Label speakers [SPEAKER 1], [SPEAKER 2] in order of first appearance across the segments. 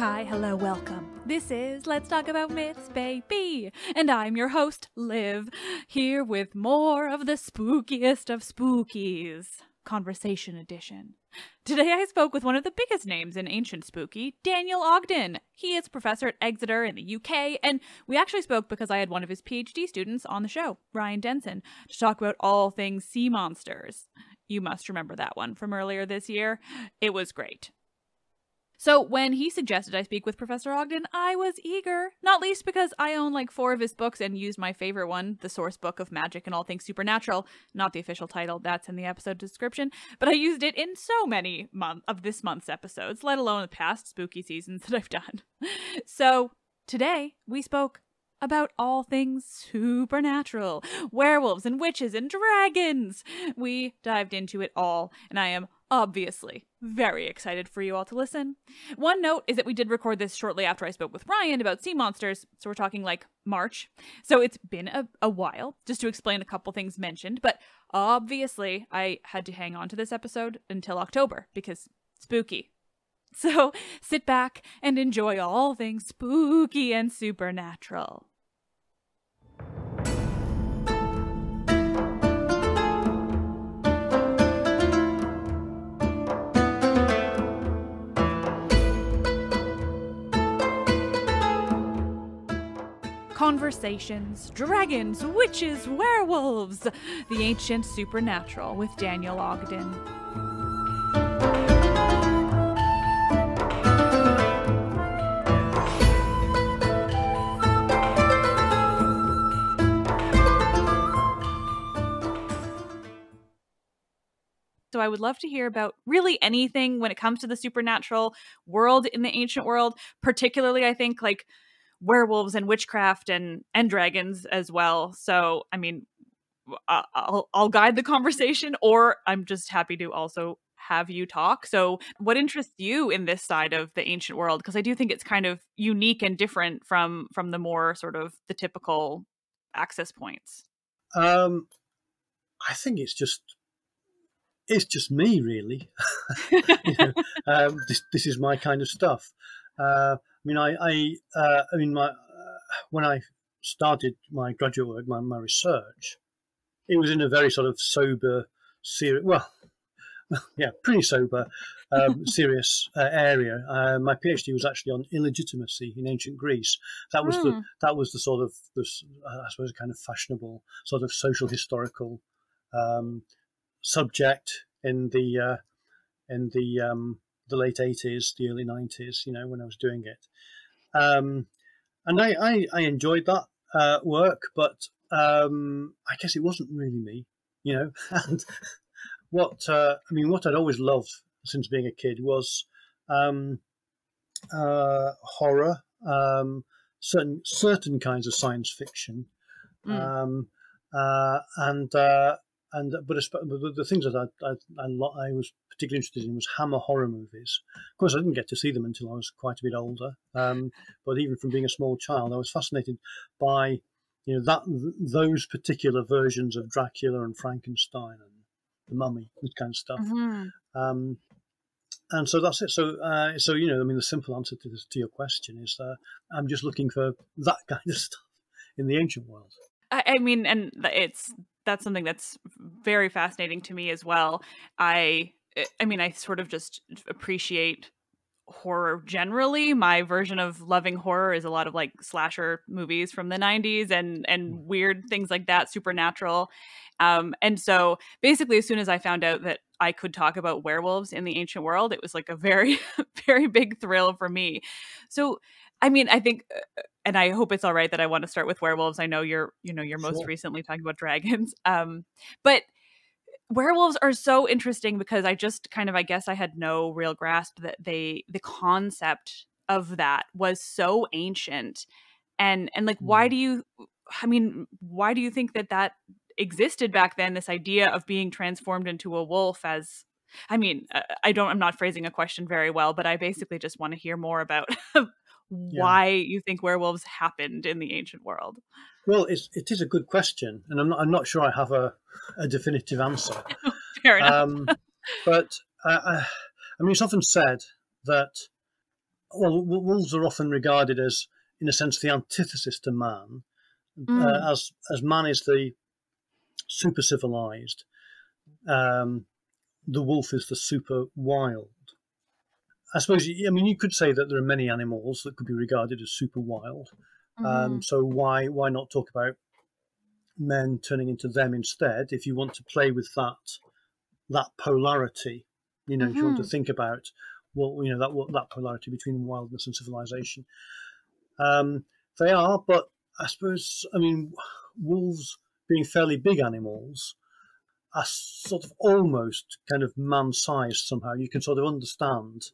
[SPEAKER 1] Hi, hello, welcome. This is Let's Talk About Myths, baby. And I'm your host, Liv, here with more of the spookiest of spookies. Conversation Edition. Today I spoke with one of the biggest names in ancient spooky, Daniel Ogden. He is professor at Exeter in the UK, and we actually spoke because I had one of his PhD students on the show, Ryan Denson, to talk about all things sea monsters. You must remember that one from earlier this year. It was great. So when he suggested I speak with Professor Ogden, I was eager, not least because I own like four of his books and used my favorite one, The Source Book of Magic and All Things Supernatural, not the official title, that's in the episode description, but I used it in so many month of this month's episodes, let alone the past spooky seasons that I've done. So today we spoke about all things supernatural werewolves and witches and dragons. We dived into it all, and I am obviously very excited for you all to listen. One note is that we did record this shortly after I spoke with Ryan about sea monsters, so we're talking like March. So it's been a, a while, just to explain a couple things mentioned, but obviously I had to hang on to this episode until October because spooky. So sit back and enjoy all things spooky and supernatural. Conversations, Dragons, Witches, Werewolves, The Ancient Supernatural with Daniel Ogden. So I would love to hear about really anything when it comes to the supernatural world in the ancient world, particularly I think like werewolves and witchcraft and and dragons as well. So I mean, I'll I'll guide the conversation, or I'm just happy to also have you talk. So, what interests you in this side of the ancient world? Because I do think it's kind of unique and different from from the more sort of the typical access points.
[SPEAKER 2] Um, I think it's just it's just me, really. you know, um, this this is my kind of stuff. Uh, mean, I, I, uh, I mean, my uh, when I started my graduate work, my, my research, it was in a very sort of sober, serious, well, yeah, pretty sober, um, serious uh, area. Uh, my PhD was actually on illegitimacy in ancient Greece. That was mm. the hmm. that was the sort of the, uh, I suppose, kind of fashionable sort of social historical um, subject in the uh, in the um, the late 80s, the early 90s, you know, when I was doing it. Um, and I, I, I, enjoyed that uh, work, but um, I guess it wasn't really me, you know. And what, uh, I mean, what I'd always loved since being a kid was um, uh, horror, um, certain certain kinds of science fiction, mm. and uh, and but, but the things that I, I, I, was particularly interested in was Hammer horror movies. Of course, I didn't get to see them until I was quite a bit older. Um, but even from being a small child, I was fascinated by you know that those particular versions of Dracula and Frankenstein and the Mummy, this kind of stuff. Mm-hmm. Um, and so that's it. So, uh, so you know, I mean, the simple answer to this, to your question is, uh, I'm just looking for that kind of stuff in the ancient world.
[SPEAKER 1] I, I mean, and it's that's something that's very fascinating to me as well. I I mean, I sort of just appreciate horror generally. My version of loving horror is a lot of like slasher movies from the 90s and and mm. weird things like that, supernatural. Um and so basically as soon as I found out that I could talk about werewolves in the ancient world, it was like a very very big thrill for me. So I mean, I think uh, and I hope it's all right that I want to start with werewolves. I know you're, you know, you're most sure. recently talking about dragons. Um, but werewolves are so interesting because I just kind of, I guess, I had no real grasp that they, the concept of that was so ancient, and and like, why mm. do you? I mean, why do you think that that existed back then? This idea of being transformed into a wolf as I mean, uh, I don't, I'm not phrasing a question very well, but I basically just want to hear more about why yeah. you think werewolves happened in the ancient world.
[SPEAKER 2] Well, it's, it is a good question, and I'm not, I'm not sure I have a, a definitive answer.
[SPEAKER 1] Fair enough. Um,
[SPEAKER 2] but uh, I mean, it's often said that well, wolves are often regarded as, in a sense, the antithesis to man, mm. uh, as as man is the super civilized, um, the wolf is the super wild. I suppose, I mean, you could say that there are many animals that could be regarded as super wild. Um, mm-hmm. Um, so why why not talk about men turning into them instead? If you want to play with that that polarity, you know, mm-hmm. if you want to mm-hmm. think about well, you know, that that polarity between wildness and civilization, um, they are. But I suppose, I mean, wolves being fairly big animals are sort of almost kind of man-sized somehow. You can sort of understand,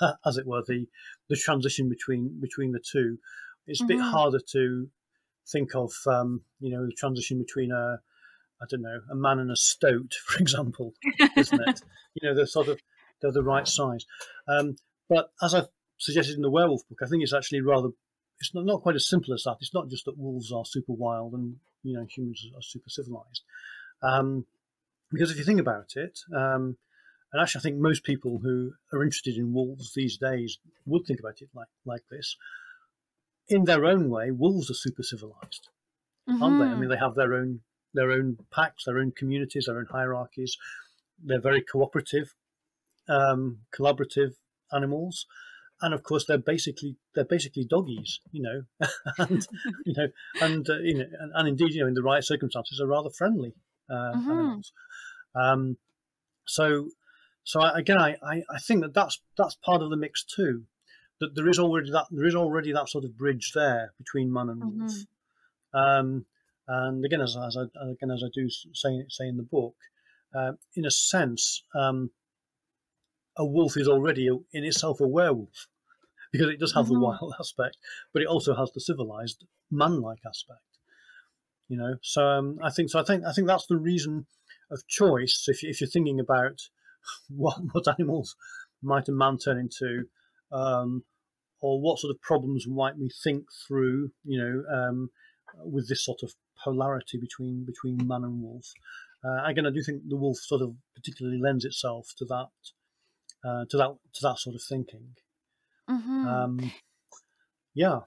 [SPEAKER 2] as it were, the the transition between between the two. It's mm-hmm. a bit mm-hmm. harder to think of, um, you know, the transition between a, I don't know, a man and a stoat, for example, isn't it? you know, they're sort of they're the right size. Um, but as I've suggested in the werewolf book, I think it's actually rather it's not, not quite as simple as that. It's not just that wolves are super wild and you know humans are super civilized. Um, because if you think about it, um, and actually I think most people who are interested in wolves these days would think about it like like this. In their own way, wolves are super civilized, mm-hmm. aren't they? I mean, they have their own their own packs, their own communities, their own hierarchies. They're very cooperative, um, collaborative animals and of course they're basically they're basically doggies, you know, and you know, and uh, you know, and, and, indeed, you know, in the right circumstances, are rather friendly uh, mm-hmm. animals. Um, so, so I, again, I, I, I think that that's that's part of the mix too. That there is already that there is already that sort of bridge there between man and wolf. Mm-hmm. Um, and again, as, as I, again as I do say say in the book, uh, in a sense, um, a wolf is already a, in itself a werewolf because it does have mm-hmm. the wild aspect, but it also has the civilized man-like aspect. You know, so um, I think so. I think I think that's the reason of choice. If, if you're thinking about what what animals might a man turn into, um, or what sort of problems might we think through, you know, um, with this sort of polarity between between man and wolf. Uh, again, I do think the wolf sort of particularly lends itself to that uh, to that to that sort of thinking. Mm-hmm. Um, yeah,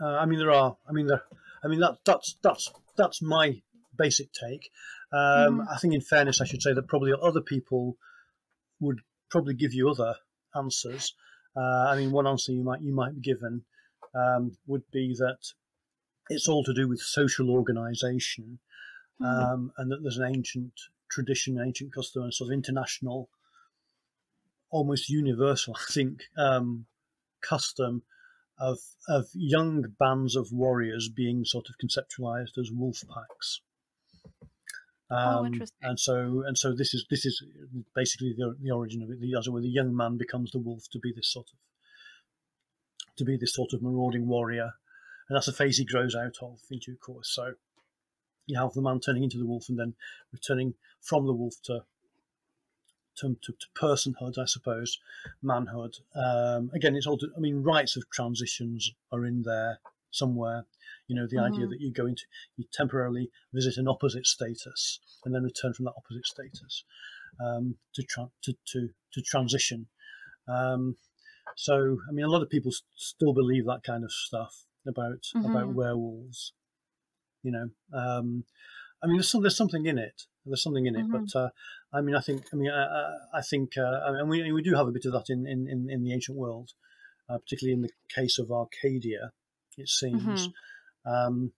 [SPEAKER 2] uh, I mean there are. I mean there. I mean that that's that's that's my basic take. Um, mm. I think, in fairness, I should say that probably other people would probably give you other answers. Uh, I mean, one answer you might you might be given um, would be that it's all to do with social organisation, mm. um, and that there's an ancient tradition, ancient custom, and sort of international almost universal, I think, um, custom of of young bands of warriors being sort of conceptualized as wolf packs.
[SPEAKER 1] Oh, um, oh, interesting.
[SPEAKER 2] And so and so this is this is basically the, the origin of it. The, as it were, the young man becomes the wolf to be this sort of to be this sort of marauding warrior, and that's a phase he grows out of in due course. So you have the man turning into the wolf and then returning from the wolf to to, to, to personhood, I suppose, manhood. Um, again, it's all. I mean, rites of transitions are in there somewhere. You know, the mm-hmm. idea that you go into, you temporarily visit an opposite status and then return from that opposite status um, to, tra- to to to transition. Um, so, I mean, a lot of people st- still believe that kind of stuff about mm-hmm. about werewolves. You know, um, I mean, there's, some, there's something in it. There's something in it, mm-hmm. but uh, I mean, I think, I mean, uh, I think, uh, and we we do have a bit of that in in, in the ancient world, uh, particularly in the case of Arcadia, it seems. Mm-hmm. Um,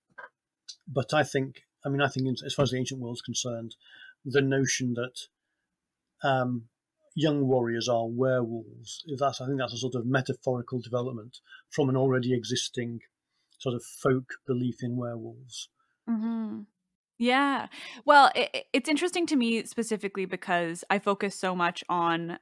[SPEAKER 2] but I think, I mean, I think as far as the ancient world is concerned, the notion that um, young warriors are werewolves, that's I think that's a sort of metaphorical development from an already existing sort of folk belief in werewolves.
[SPEAKER 1] Mm-hmm. Yeah. Well, it, it's interesting to me specifically because I focus so much on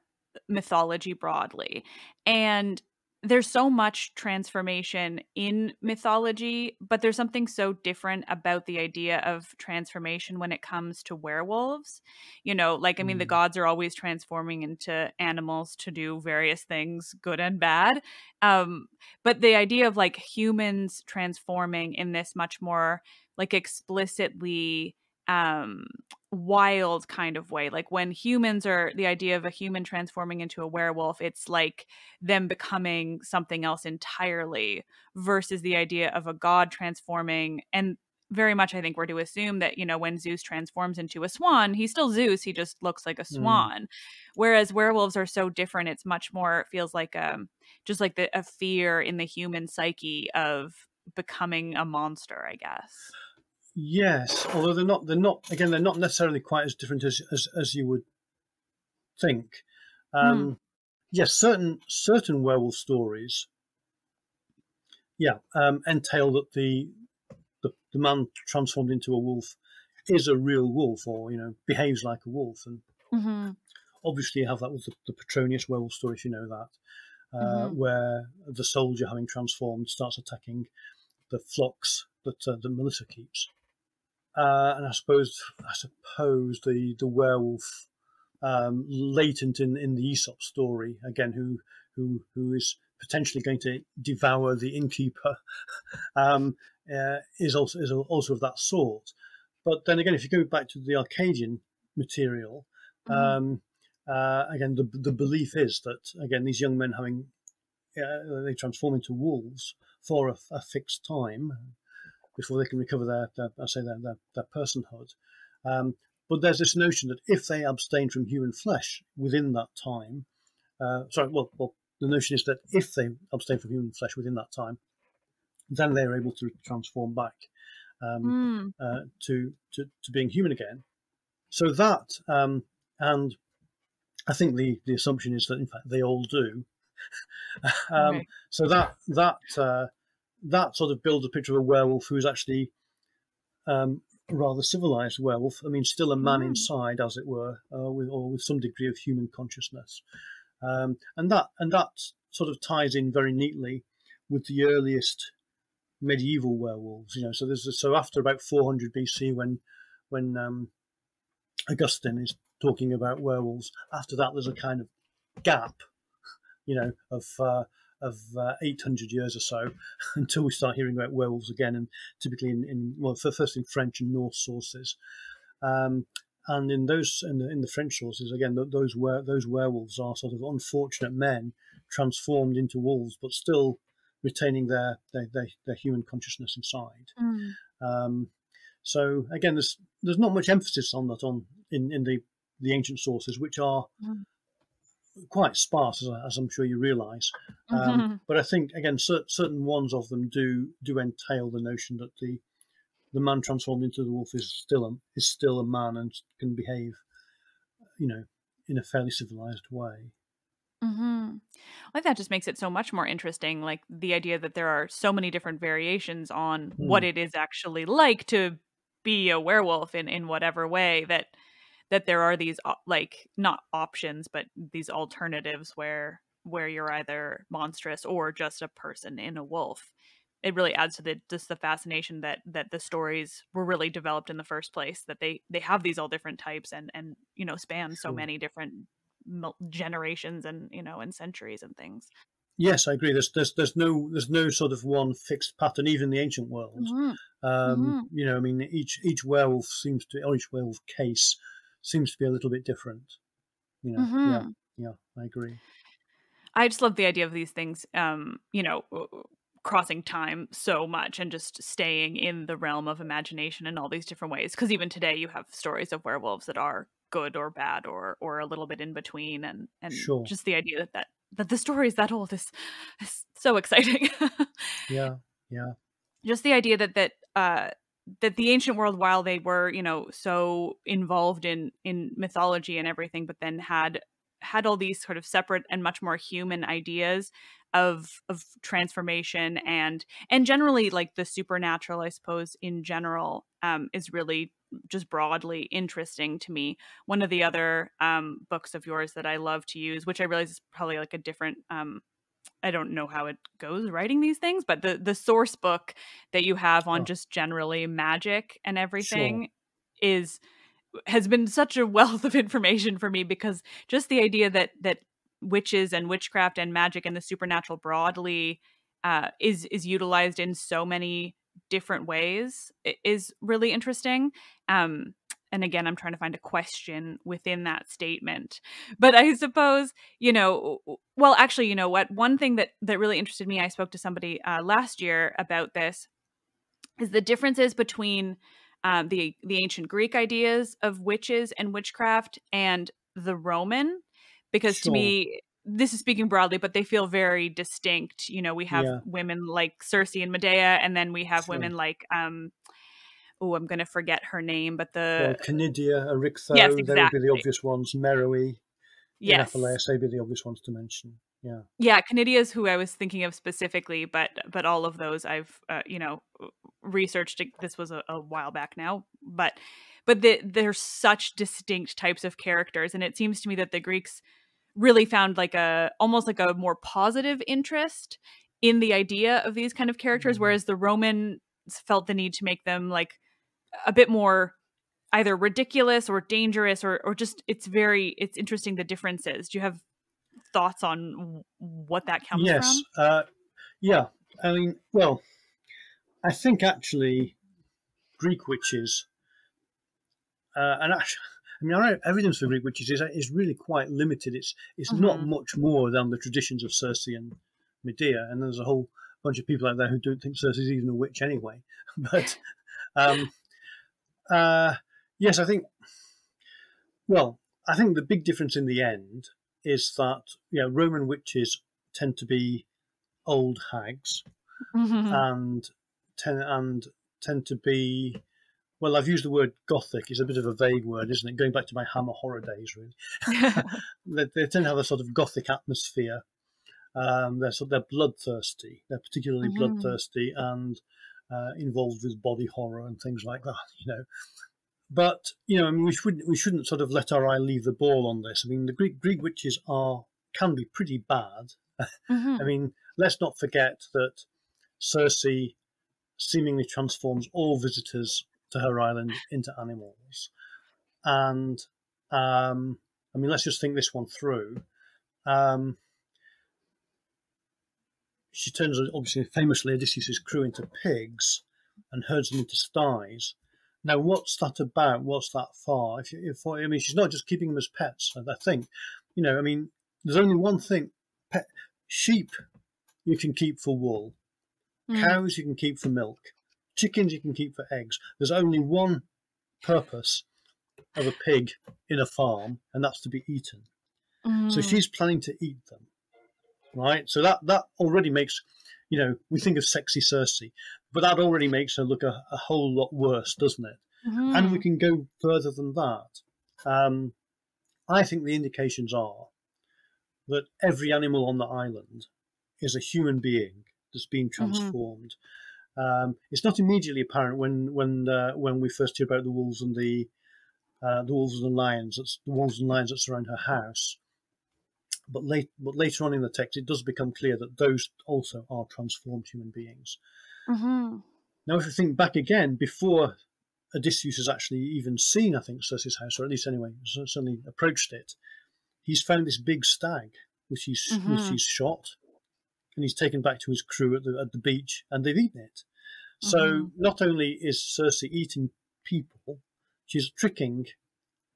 [SPEAKER 1] mythology broadly. And there's so much transformation in mythology, but there's something so different about the idea of transformation when it comes to werewolves. You know, like, I mean, mm. the gods are always transforming into animals to do various things, good and bad. Um, but the idea of like humans transforming in this much more like explicitly um wild kind of way. Like when humans are the idea of a human transforming into a werewolf, it's like them becoming something else entirely versus the idea of a god transforming and very much I think we're to assume that, you know, when Zeus transforms into a swan, he's still Zeus, he just looks like a
[SPEAKER 2] Mm.
[SPEAKER 1] swan. Whereas werewolves are so different, it's much more it feels like um just like the a fear in the human psyche of becoming a monster, I guess.
[SPEAKER 2] Yes, although they're not. They're not. Again, they're not necessarily quite as different as as, as you would think. Um, Yes, certain certain werewolf stories. Yeah, um, entail that the, the the man transformed into a wolf is a real wolf, or you know, behaves like a wolf, and
[SPEAKER 1] Mm-hmm.
[SPEAKER 2] obviously you have that with the, the Petronius werewolf story, if you know that, uh,
[SPEAKER 1] Mhm.
[SPEAKER 2] where the soldier, having transformed, starts attacking the flocks that uh, that Melissa keeps. Uh, and I suppose I suppose the the werewolf um, latent in, in the Aesop story again, who who who is potentially going to devour the innkeeper, um, uh, is also is also of that sort. But then again, if you go back to the Arcadian material,
[SPEAKER 1] Mhm.
[SPEAKER 2] um, uh, again, the the belief is that again these young men having uh, they transform into wolves for a, a fixed time before they can recover their, their I say their their, their personhood. Um, but there's this notion that if they abstain from human flesh within that time, uh, sorry, well, well, the notion is that if they abstain from human flesh within that time, then they are able to transform back um,
[SPEAKER 1] Mm.
[SPEAKER 2] uh, to, to to being human again. So that um, and I think the the assumption is that in fact they all do. um,
[SPEAKER 1] Right.
[SPEAKER 2] So that that uh, that sort of builds a picture of a werewolf who is actually um, a rather civilized werewolf. I mean, still a man
[SPEAKER 1] Mm.
[SPEAKER 2] inside, as it were, uh, with or with some degree of human consciousness, um, and that and that sort of ties in very neatly with the earliest medieval werewolves. You know, so there's so after about 400 BC when when um, Augustine is talking about werewolves. After that, there's a kind of gap, you know, of uh, of uh, 800 years or so until we start hearing about werewolves again, and typically in, in well, first in French and Norse sources. Um, and in those in the, in the French sources, again, th- those were those werewolves are sort of unfortunate men transformed into wolves, but still retaining their their, their, their human consciousness inside.
[SPEAKER 1] Mm.
[SPEAKER 2] Um, so again, there's there's not much emphasis on that on in, in the the ancient sources, which are
[SPEAKER 1] Mm.
[SPEAKER 2] Quite sparse, as, I- as I'm sure you realise. Um,
[SPEAKER 1] Mhm.
[SPEAKER 2] But I think again, cer- certain ones of them do do entail the notion that the the man transformed into the wolf is still a, is still a man and can behave, you know, in a fairly civilized way.
[SPEAKER 1] Mm-hmm. I think that just makes it so much more interesting. Like the idea that there are so many different variations on what
[SPEAKER 2] Hmm.
[SPEAKER 1] it is actually like to be a werewolf in in whatever way that that there are these like not options but these alternatives where where you're either monstrous or just a person in a wolf. It really adds to the just the fascination that that the stories were really developed in the first place. That they they have these all different types and and you know span so many different generations and you know and centuries and things.
[SPEAKER 2] Yes, I agree. There's there's there's no there's no sort of one fixed pattern, even in the ancient world. Um, You know, I mean, each each werewolf seems to, or each werewolf case seems to be a little bit different. You know, yeah,
[SPEAKER 1] Mhm.
[SPEAKER 2] yeah, I agree.
[SPEAKER 1] I just love the idea of these things, um, you know, crossing time so much and just staying in the realm of imagination in all these different ways. Because even today, you have stories of werewolves that are good or bad or or a little bit in between, and and
[SPEAKER 2] Sure.
[SPEAKER 1] just the idea that that that the story is that old is, is so exciting.
[SPEAKER 2] Yeah, yeah,
[SPEAKER 1] just the idea that that uh that the ancient world while they were you know so involved in in mythology and everything but then had had all these sort of separate and much more human ideas of of transformation and and generally like the supernatural i suppose in general um is really just broadly interesting to me. One of the other um books of yours that i love to use which i realize is probably like a different um I don't know how it goes writing these things, but the the source book that you have on
[SPEAKER 2] Oh.
[SPEAKER 1] just generally magic and everything is has been such a wealth of information for me because just the idea that that witches and witchcraft and magic and the supernatural broadly uh, is is utilized in so many different ways is really interesting. Um, and again i'm trying to find a question within that statement but i suppose you know well actually you know what one thing that that really interested me i spoke to somebody uh, last year about this is the differences between um, the the ancient greek ideas of witches and witchcraft and the roman because sure. to me this is speaking broadly, but they feel very distinct. You know, we have yeah. women like Circe and Medea, and then we have sure. women like um, oh, I'm going to forget her name, but the
[SPEAKER 2] well, Canidia, Erichtho, yes, exactly. they would be the obvious ones. Meroe,
[SPEAKER 1] yes,
[SPEAKER 2] Apuleius, they'd be the obvious ones to mention. Yeah,
[SPEAKER 1] yeah, Canidia is who I was thinking of specifically, but but all of those I've uh, you know researched. This was a, a while back now, but but the, they're such distinct types of characters, and it seems to me that the Greeks really found like a almost like a more positive interest in the idea of these kind of characters, mm-hmm. whereas the Romans felt the need to make them like a bit more either ridiculous or dangerous or or just it's very it's interesting the differences. Do you have thoughts on what that comes
[SPEAKER 2] yes, from? Uh, yeah. I mean, well, I think actually Greek witches, uh, and actually, I mean, our evidence for Greek witches is, is really quite limited. It's it's mm-hmm. not much more than the traditions of Circe and Medea, and there's a whole bunch of people out there who don't think Circe is even a witch anyway. But um, uh, yes, I think. Well, I think the big difference in the end is that yeah, Roman witches tend to be old hags, mm-hmm. and tend and tend to be. Well, I've used the word gothic. It's a bit of a vague word, isn't it? Going back to my Hammer horror days, really. they, they, tend to have a sort of gothic atmosphere. Um, they're they're bloodthirsty. They're particularly mm-hmm. bloodthirsty, and uh, involved with body horror and things like that, you know. But you know, I mean, we shouldn't we shouldn't sort of let our eye leave the ball on this. I mean, the Greek Greek witches are can be pretty bad. Mm-hmm. I mean, let's not forget that Circe seemingly transforms all visitors to her island into animals, and um, I mean, let's just think this one through. Um, she turns obviously famously Odysseus' crew into pigs and herds them into sties. Now, what's that about? What's that for? If, if I mean, she's not just keeping them as pets. I think, you know, I mean, there's only one thing: pet sheep you can keep for wool, mm. cows you can keep for milk, chickens you can keep for eggs. There's only one purpose of a pig in a farm, and that's to be eaten. Mm. So she's planning to eat them right? So that that already makes, you know, we think of sexy Circe, but that already makes her look a, a whole lot worse, doesn't it? Mm-hmm. And we can go further than that. Um, I think the indications are that every animal on the island is a human being that's been mm-hmm. transformed. Mm-hmm. Um, it's not immediately apparent when when uh, when we first hear about the wolves and the uh, the wolves and the lions. That's the wolves and lions that surround her house. But, late, but later on in the text, it does become clear that those also are transformed human beings. Mm-hmm. Now, if you think back again, before Odysseus has actually even seen, I think, Circe's house, or at least anyway, certainly approached it, he's found this big stag, which he's, mm-hmm. which he's shot, and he's taken back to his crew at the, at the beach, and they've eaten it. So mm-hmm. not only is Circe eating people, she's tricking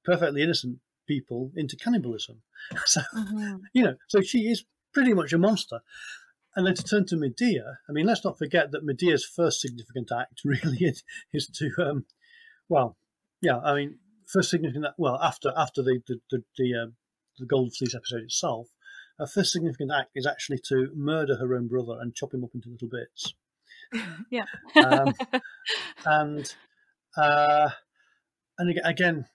[SPEAKER 2] perfectly innocent people into cannibalism. So, mm-hmm. you know, so she is pretty much a monster. And then to turn to Medea, I mean, let's not forget that Medea's first significant act really is, is to, um, well, yeah, I mean, first significant, well, after after the the the, the, uh, the Gold Fleece episode itself, her first significant act is actually to murder her own brother and chop him up into little bits.
[SPEAKER 1] yeah.
[SPEAKER 2] um, and uh, and again,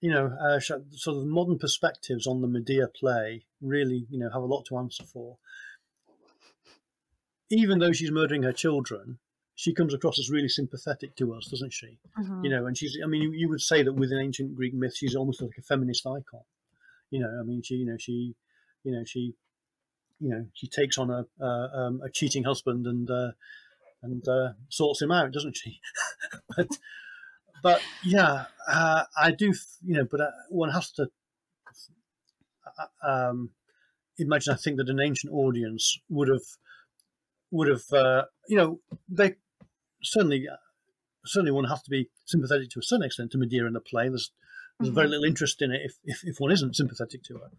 [SPEAKER 2] you know, uh, sort of modern perspectives on the Medea play really, you know, have a lot to answer for. Even though she's murdering her children, she comes across as really sympathetic to us, doesn't she? Mm-hmm. You know, and she's, I mean, you, you, would say that within ancient Greek myth, she's almost like a feminist icon. You know, I mean, she, you know, she, you know, she, you know, she takes on a, uh, um, a cheating husband and, uh, and uh, sorts him out, doesn't she? but, but yeah, uh, I do, you know, but uh, one has to uh, um, imagine. I think that an ancient audience would have, would have, uh, you know, they certainly, certainly one has to be sympathetic to a certain extent to Medea in the play. There's there's mm-hmm. very little interest in it if, if, if one isn't sympathetic to her.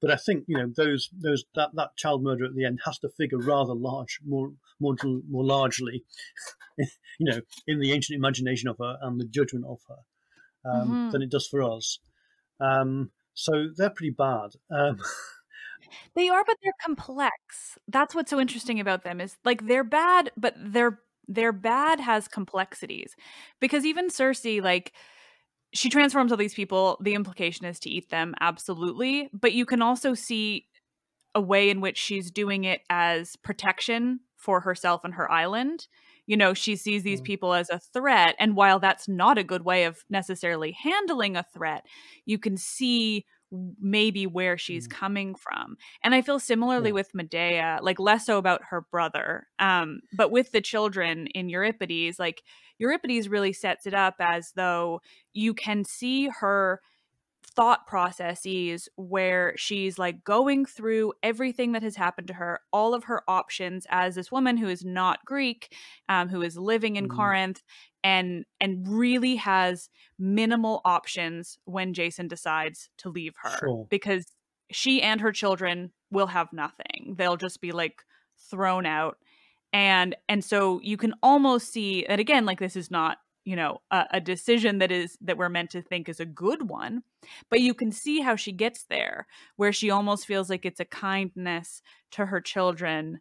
[SPEAKER 2] But I think you know those those that, that child murder at the end has to figure rather large, more more more largely, you know, in the ancient imagination of her and the judgment of her um, mm-hmm. than it does for us. Um, so they're pretty bad. Um,
[SPEAKER 1] they are, but they're complex. That's what's so interesting about them is like they're bad, but they're their bad has complexities because even Circe like she transforms all these people. The implication is to eat them, absolutely. But you can also see a way in which she's doing it as protection for herself and her island. You know, she sees these mm. people as a threat. And while that's not a good way of necessarily handling a threat, you can see maybe where she's mm. coming from. And I feel similarly yeah. with Medea, like less so about her brother. Um, but with the children in Euripides, like Euripides really sets it up as though you can see her thought processes where she's like going through everything that has happened to her, all of her options as this woman who is not Greek, um, who is living in mm. Corinth, and and really has minimal options when Jason decides to leave her sure. because she and her children will have nothing. They'll just be like thrown out and and so you can almost see that again like this is not you know a, a, decision that is that we're meant to think is a good one but you can see how she gets there where she almost feels like it's a kindness to her children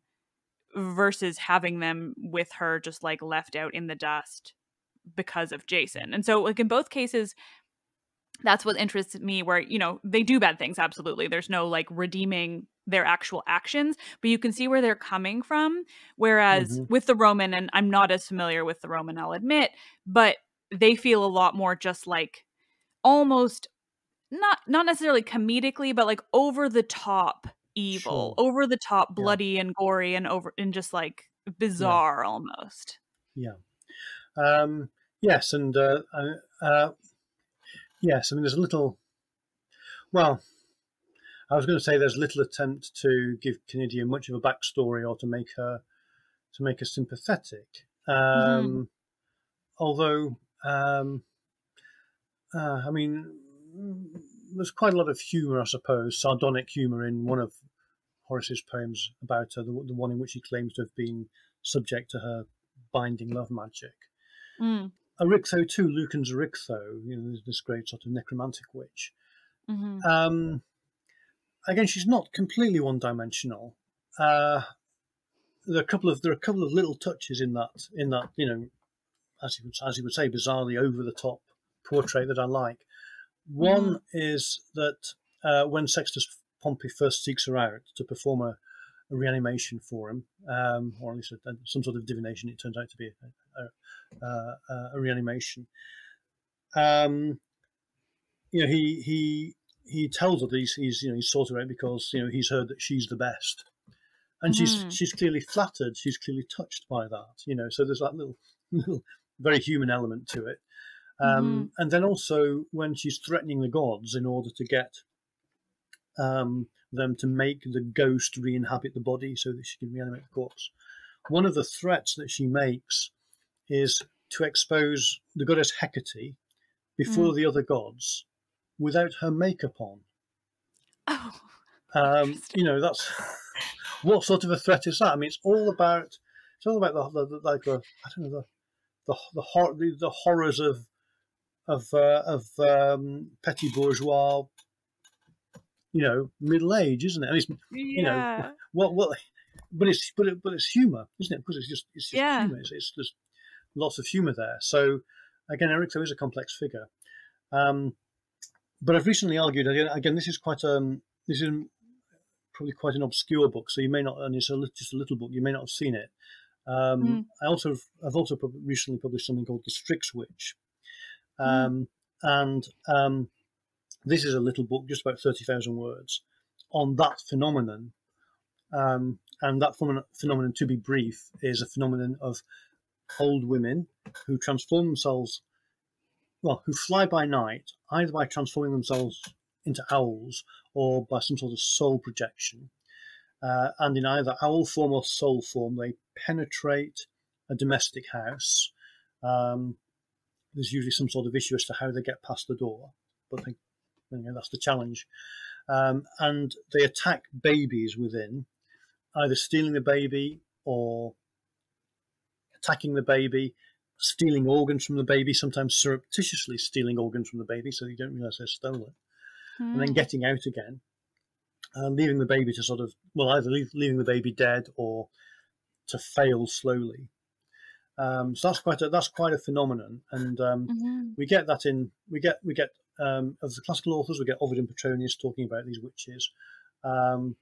[SPEAKER 1] versus having them with her just like left out in the dust because of Jason. And so like in both cases that's what interests me where you know they do bad things absolutely there's no like redeeming their actual actions but you can see where they're coming from whereas mm-hmm. with the roman and i'm not as familiar with the roman i'll admit but they feel a lot more just like almost not not necessarily comedically but like over the top evil sure. over the top bloody yeah. and gory and over and just like bizarre yeah. almost
[SPEAKER 2] yeah um yes and uh, uh, uh yes, I mean, there's a little. Well, I was going to say there's little attempt to give Canidia much of a backstory or to make her to make her sympathetic. Um, mm-hmm. Although, um, uh, I mean, there's quite a lot of humour, I suppose, sardonic humour in one of Horace's poems about her, the, the, one in which he claims to have been subject to her binding love magic. Mm. Erichtho too, Lucan's Erichtho, you know, this great sort of necromantic witch. Mm-hmm. Um, again, she's not completely one-dimensional. Uh, there are a couple of there are a couple of little touches in that in that you know, as you would, as you would say, bizarrely over-the-top portrait that I like. One mm. is that uh, when Sextus Pompey first seeks her out to perform a, a reanimation for him, um, or at least a, some sort of divination, it turns out to be a, a, uh, uh, a reanimation. Um, you know, he he he tells her that he's, he's you know he's her out because you know he's heard that she's the best, and mm. she's she's clearly flattered. She's clearly touched by that. You know, so there's that little little very human element to it. Um, mm-hmm. And then also when she's threatening the gods in order to get um, them to make the ghost re-inhabit the body so that she can reanimate the corpse. One of the threats that she makes is to expose the goddess Hecate before mm. the other gods without her makeup on.
[SPEAKER 1] Oh.
[SPEAKER 2] Um, you know, that's what sort of a threat is that? I mean, it's all about it's all about the, the, the like the I don't know the the the, hor- the, the horrors of of uh, of um, petty bourgeois, you know, middle age, isn't it? And it's, you know, what what, but it's but it, but it's humor, isn't it? Because it's just it's just yeah. humor. It's, it's just lots of humour there. So again, Erichtho is a complex figure. Um, but I've recently argued again. Again, this is quite um, this is probably quite an obscure book, so you may not, and it's a, just a little book. You may not have seen it. Um, mm. I also have, I've also recently published something called the Strix Witch, hmm. um, mm. and um, this is a little book, just about thirty thousand words, on that phenomenon. Um, and that phenomenon, to be brief, is a phenomenon of old women who transform themselves, well, who fly by night, either by transforming themselves into owls or by some sort of soul projection. Uh, and in either owl form or soul form, they penetrate a domestic house, um, there's usually some sort of issue as to how they get past the door. But think you know, that's the challenge. Um, and they attack babies within, either stealing the baby or attacking the baby, stealing organs from the baby, sometimes surreptitiously stealing organs from the baby so you don't realize they're stolen, mm. and then hmm. getting out again, uh, leaving the baby to sort of, well, either leave, leaving the baby dead or to fail slowly. Um, so that's quite a, that's quite a phenomenon, and um, mm-hmm. we get that in we get we get um, of the classical authors we get Ovid and Petronius talking about these witches, um,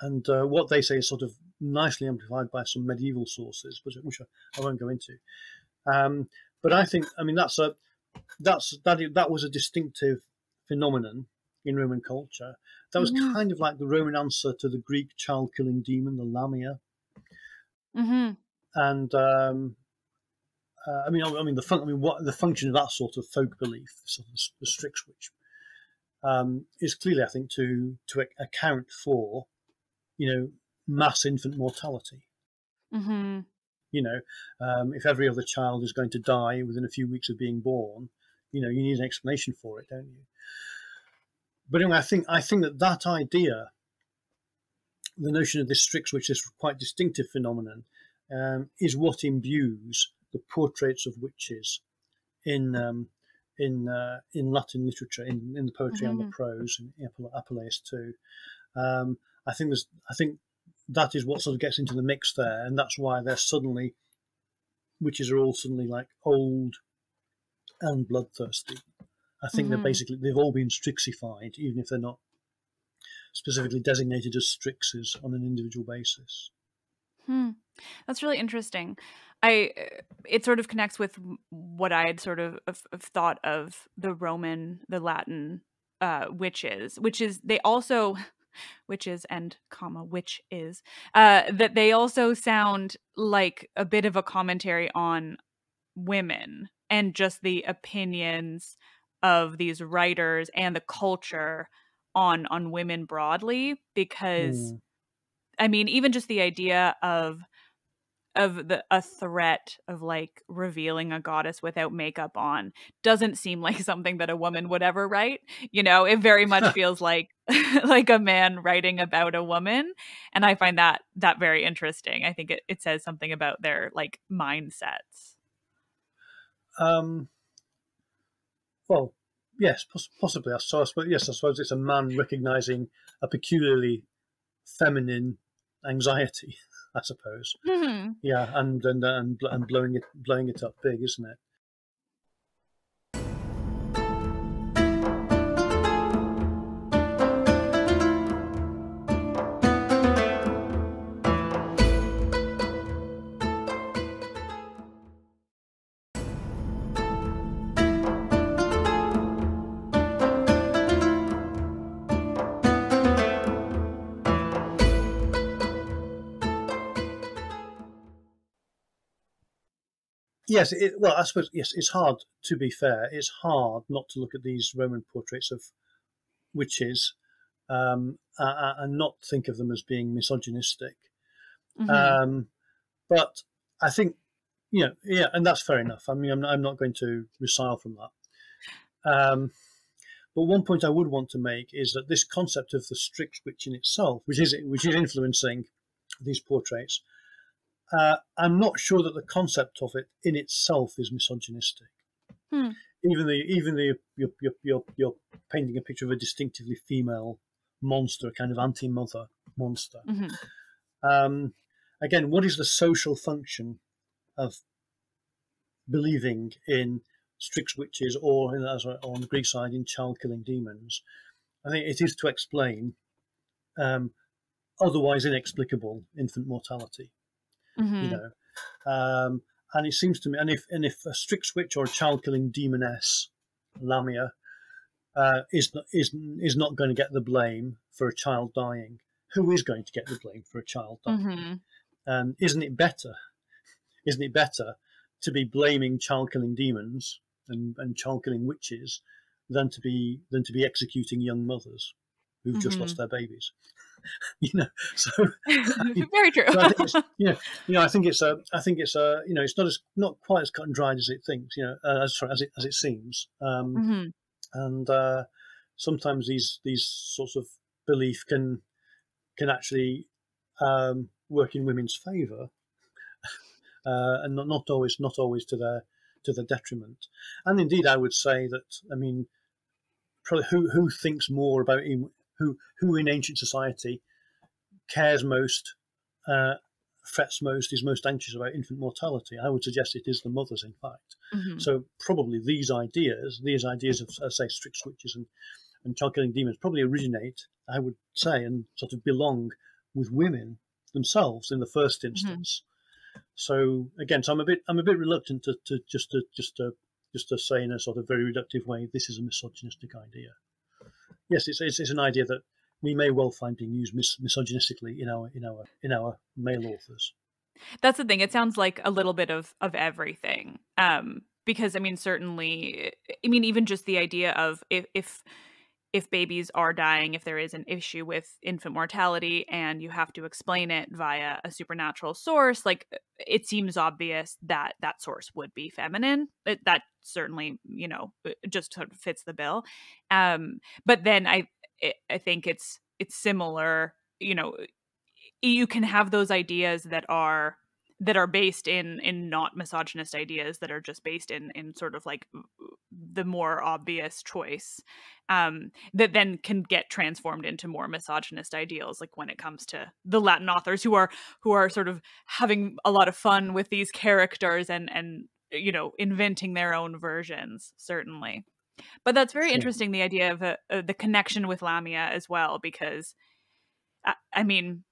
[SPEAKER 2] and uh, what they say is sort of nicely amplified by some medieval sources, which, which I, I, won't go into. Um, but I think I mean that's a that's that that was a distinctive phenomenon in Roman culture. That was mm-hmm. kind of like the Roman answer to the Greek child killing demon, the Lamia. Mm-hmm and um, uh, I mean, I mean the fun- I mean what the function of that sort of folk belief, sort of the Strix witch, um, is clearly, I think, to to account for, you know, mass infant mortality. Mm-hmm. You know, um, if every other child is going to die within a few weeks of being born, you know, you need an explanation for it, don't you? But anyway, I think I think that that idea, the notion of this Strix, which is quite distinctive phenomenon, um, is what imbues the portraits of witches in um, in uh, in Latin literature, in, in the poetry mm-hmm. and the prose, and Apuleius too. Um, I think there's, I think that is what sort of gets into the mix there, and that's why they're suddenly witches are all suddenly like old and bloodthirsty. I think mm-hmm. they're basically they've all been Strixified, even if they're not specifically designated as Strixes on an individual basis.
[SPEAKER 1] Hmm. That's really interesting. I it sort of connects with what I had sort of, of, of thought of the Roman, the Latin uh, witches, which is they also witches and comma which is uh, that they also sound like a bit of a commentary on women and just the opinions of these writers and the culture on on women broadly because mm. I mean, even just the idea of of the a threat of like revealing a goddess without makeup on doesn't seem like something that a woman would ever write you know it very much feels like like a man writing about a woman and i find that that very interesting i think it, it says something about their like mindsets um
[SPEAKER 2] well yes poss- possibly so i suppose yes i suppose it's a man recognizing a peculiarly feminine anxiety, I suppose. Mm-hmm. Yeah, and and and and blowing it blowing it up big, isn't it? Yes, it, well, I suppose yes, it's hard. To be fair, it's hard not to look at these Roman portraits of witches um, uh, and not think of them as being misogynistic. Mm-hmm. Um, but I think, you know, yeah, and that's fair enough. I mean, I'm not, I'm not going to resile from that. Um, but one point I would want to make is that this concept of the Strix witch in itself, which is which is influencing these portraits, uh, I'm not sure that the concept of it in itself is misogynistic. Hmm. Even the even the you're, you're, you're, you're, painting a picture of a distinctively female monster, a kind of anti-mother monster. Mm-hmm. Um, again, what is the social function of believing in Strix witches or, as on the Greek side, in child-killing demons? I think it is to explain um, otherwise inexplicable infant mortality mm-hmm. you know. Um, and it seems to me, and if and if a Strix witch or a child killing demoness, Lamia, uh, is not is is not going to get the blame for a child dying, who is going to get the blame for a child dying? Mm-hmm. Um, isn't it better? Isn't it better to be blaming child killing demons and, and child killing witches than to be than to be executing young mothers who've mm-hmm. just lost their babies? you know, so
[SPEAKER 1] very true.
[SPEAKER 2] so I think it's, you know, you know, I think it's a, I think it's a, you know, it's not as not quite as cut and dried as it thinks, you know, uh, as sorry, as it as it seems, um,
[SPEAKER 1] hmm
[SPEAKER 2] and uh, sometimes these these sorts of belief can can actually um, work in women's favour, uh, and not, not always not always to their to their detriment. And indeed, I would say that I mean, probably who who thinks more about who who in ancient society cares most, uh, frets most, is most anxious about infant mortality. I would suggest it is the mothers, in fact.
[SPEAKER 1] hmm
[SPEAKER 2] So probably these ideas, these ideas of uh, say strix witches and and child killing demons, probably originate, I would say, and sort of belong with women themselves in the first instance. So again, so I'm a bit I'm a bit reluctant to, to just to just to just to say in a sort of very reductive way, this is a misogynistic idea. Yes, it's it's, it's an idea that we may well find being used mis- misogynistically in our in our in our male authors.
[SPEAKER 1] That's the thing. It sounds like a little bit of of everything. Um, because I mean, certainly, I mean, even just the idea of if if if babies are dying, if there is an issue with infant mortality, and you have to explain it via a supernatural source, like it seems obvious that that source would be feminine. It, that certainly, you know, just sort of fits the bill. Um, but then I I I think it's it's similar. You know, you can have those ideas that are that are based in in not misogynist ideas that are just based in in sort of like the more obvious choice um that then can get transformed into more misogynist ideals like when it comes to the latin authors who are who are sort of having a lot of fun with these characters and and you know inventing their own versions certainly. But that's very interesting the idea of uh, the connection with lamia as well because I, I mean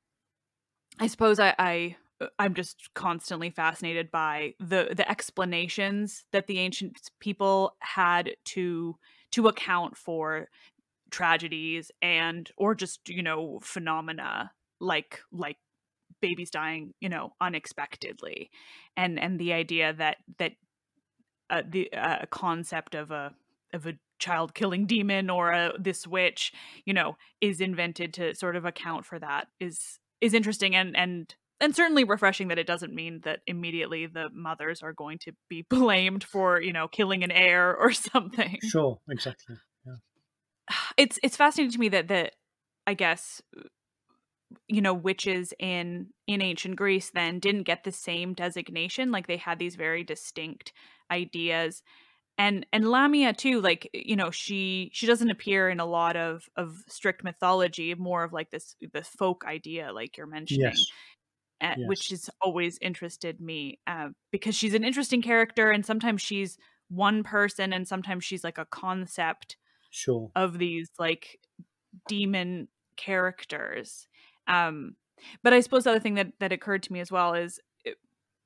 [SPEAKER 1] I suppose I, I I'm just constantly fascinated by the the explanations that the ancient people had to to account for tragedies and or just you know phenomena like like babies dying you know unexpectedly. And and the idea that that uh, the uh, concept of a of a child killing demon or a this witch you know is invented to sort of account for that is is interesting and and and certainly refreshing that it doesn't mean that immediately the mothers are going to be blamed for you know killing an heir or something.
[SPEAKER 2] Sure, exactly.
[SPEAKER 1] it's it's fascinating to me that that i guess you know witches in in ancient greece then didn't get the same designation like they had these very distinct ideas. And and lamia too like you know she she doesn't appear in a lot of of strict mythology more of like this this folk idea like you're mentioning.
[SPEAKER 2] Yes,
[SPEAKER 1] uh,
[SPEAKER 2] yes,
[SPEAKER 1] which has always interested me uh, because she's an interesting character and sometimes she's one person and sometimes she's like a concept
[SPEAKER 2] sure.
[SPEAKER 1] of these like demon characters um but i suppose the other thing that that occurred to me as well is uh,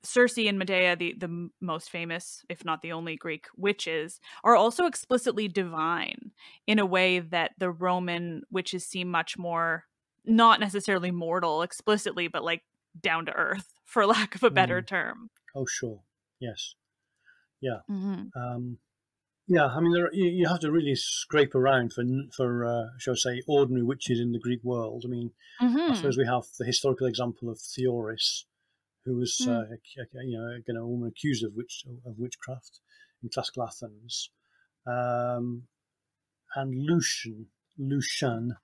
[SPEAKER 1] Circe and Medea, the the most famous, if not the only Greek witches, are also explicitly divine in a way that the Roman witches seem much more not necessarily mortal explicitly, but like down to earth, for lack of a better
[SPEAKER 2] Mm.
[SPEAKER 1] term.
[SPEAKER 2] Oh, sure. Yes. Yeah.
[SPEAKER 1] Mm-hmm.
[SPEAKER 2] Um, yeah. I mean, there, you, you have to really scrape around for for uh, shall I say ordinary witches in the Greek world. I mean, I
[SPEAKER 1] Mm-hmm.
[SPEAKER 2] suppose we have the historical example of Theoris, who was
[SPEAKER 1] Mm.
[SPEAKER 2] uh, ac- ac- you know again a woman accused of witch of witchcraft in classical Athens, um, and Lucian Lucian.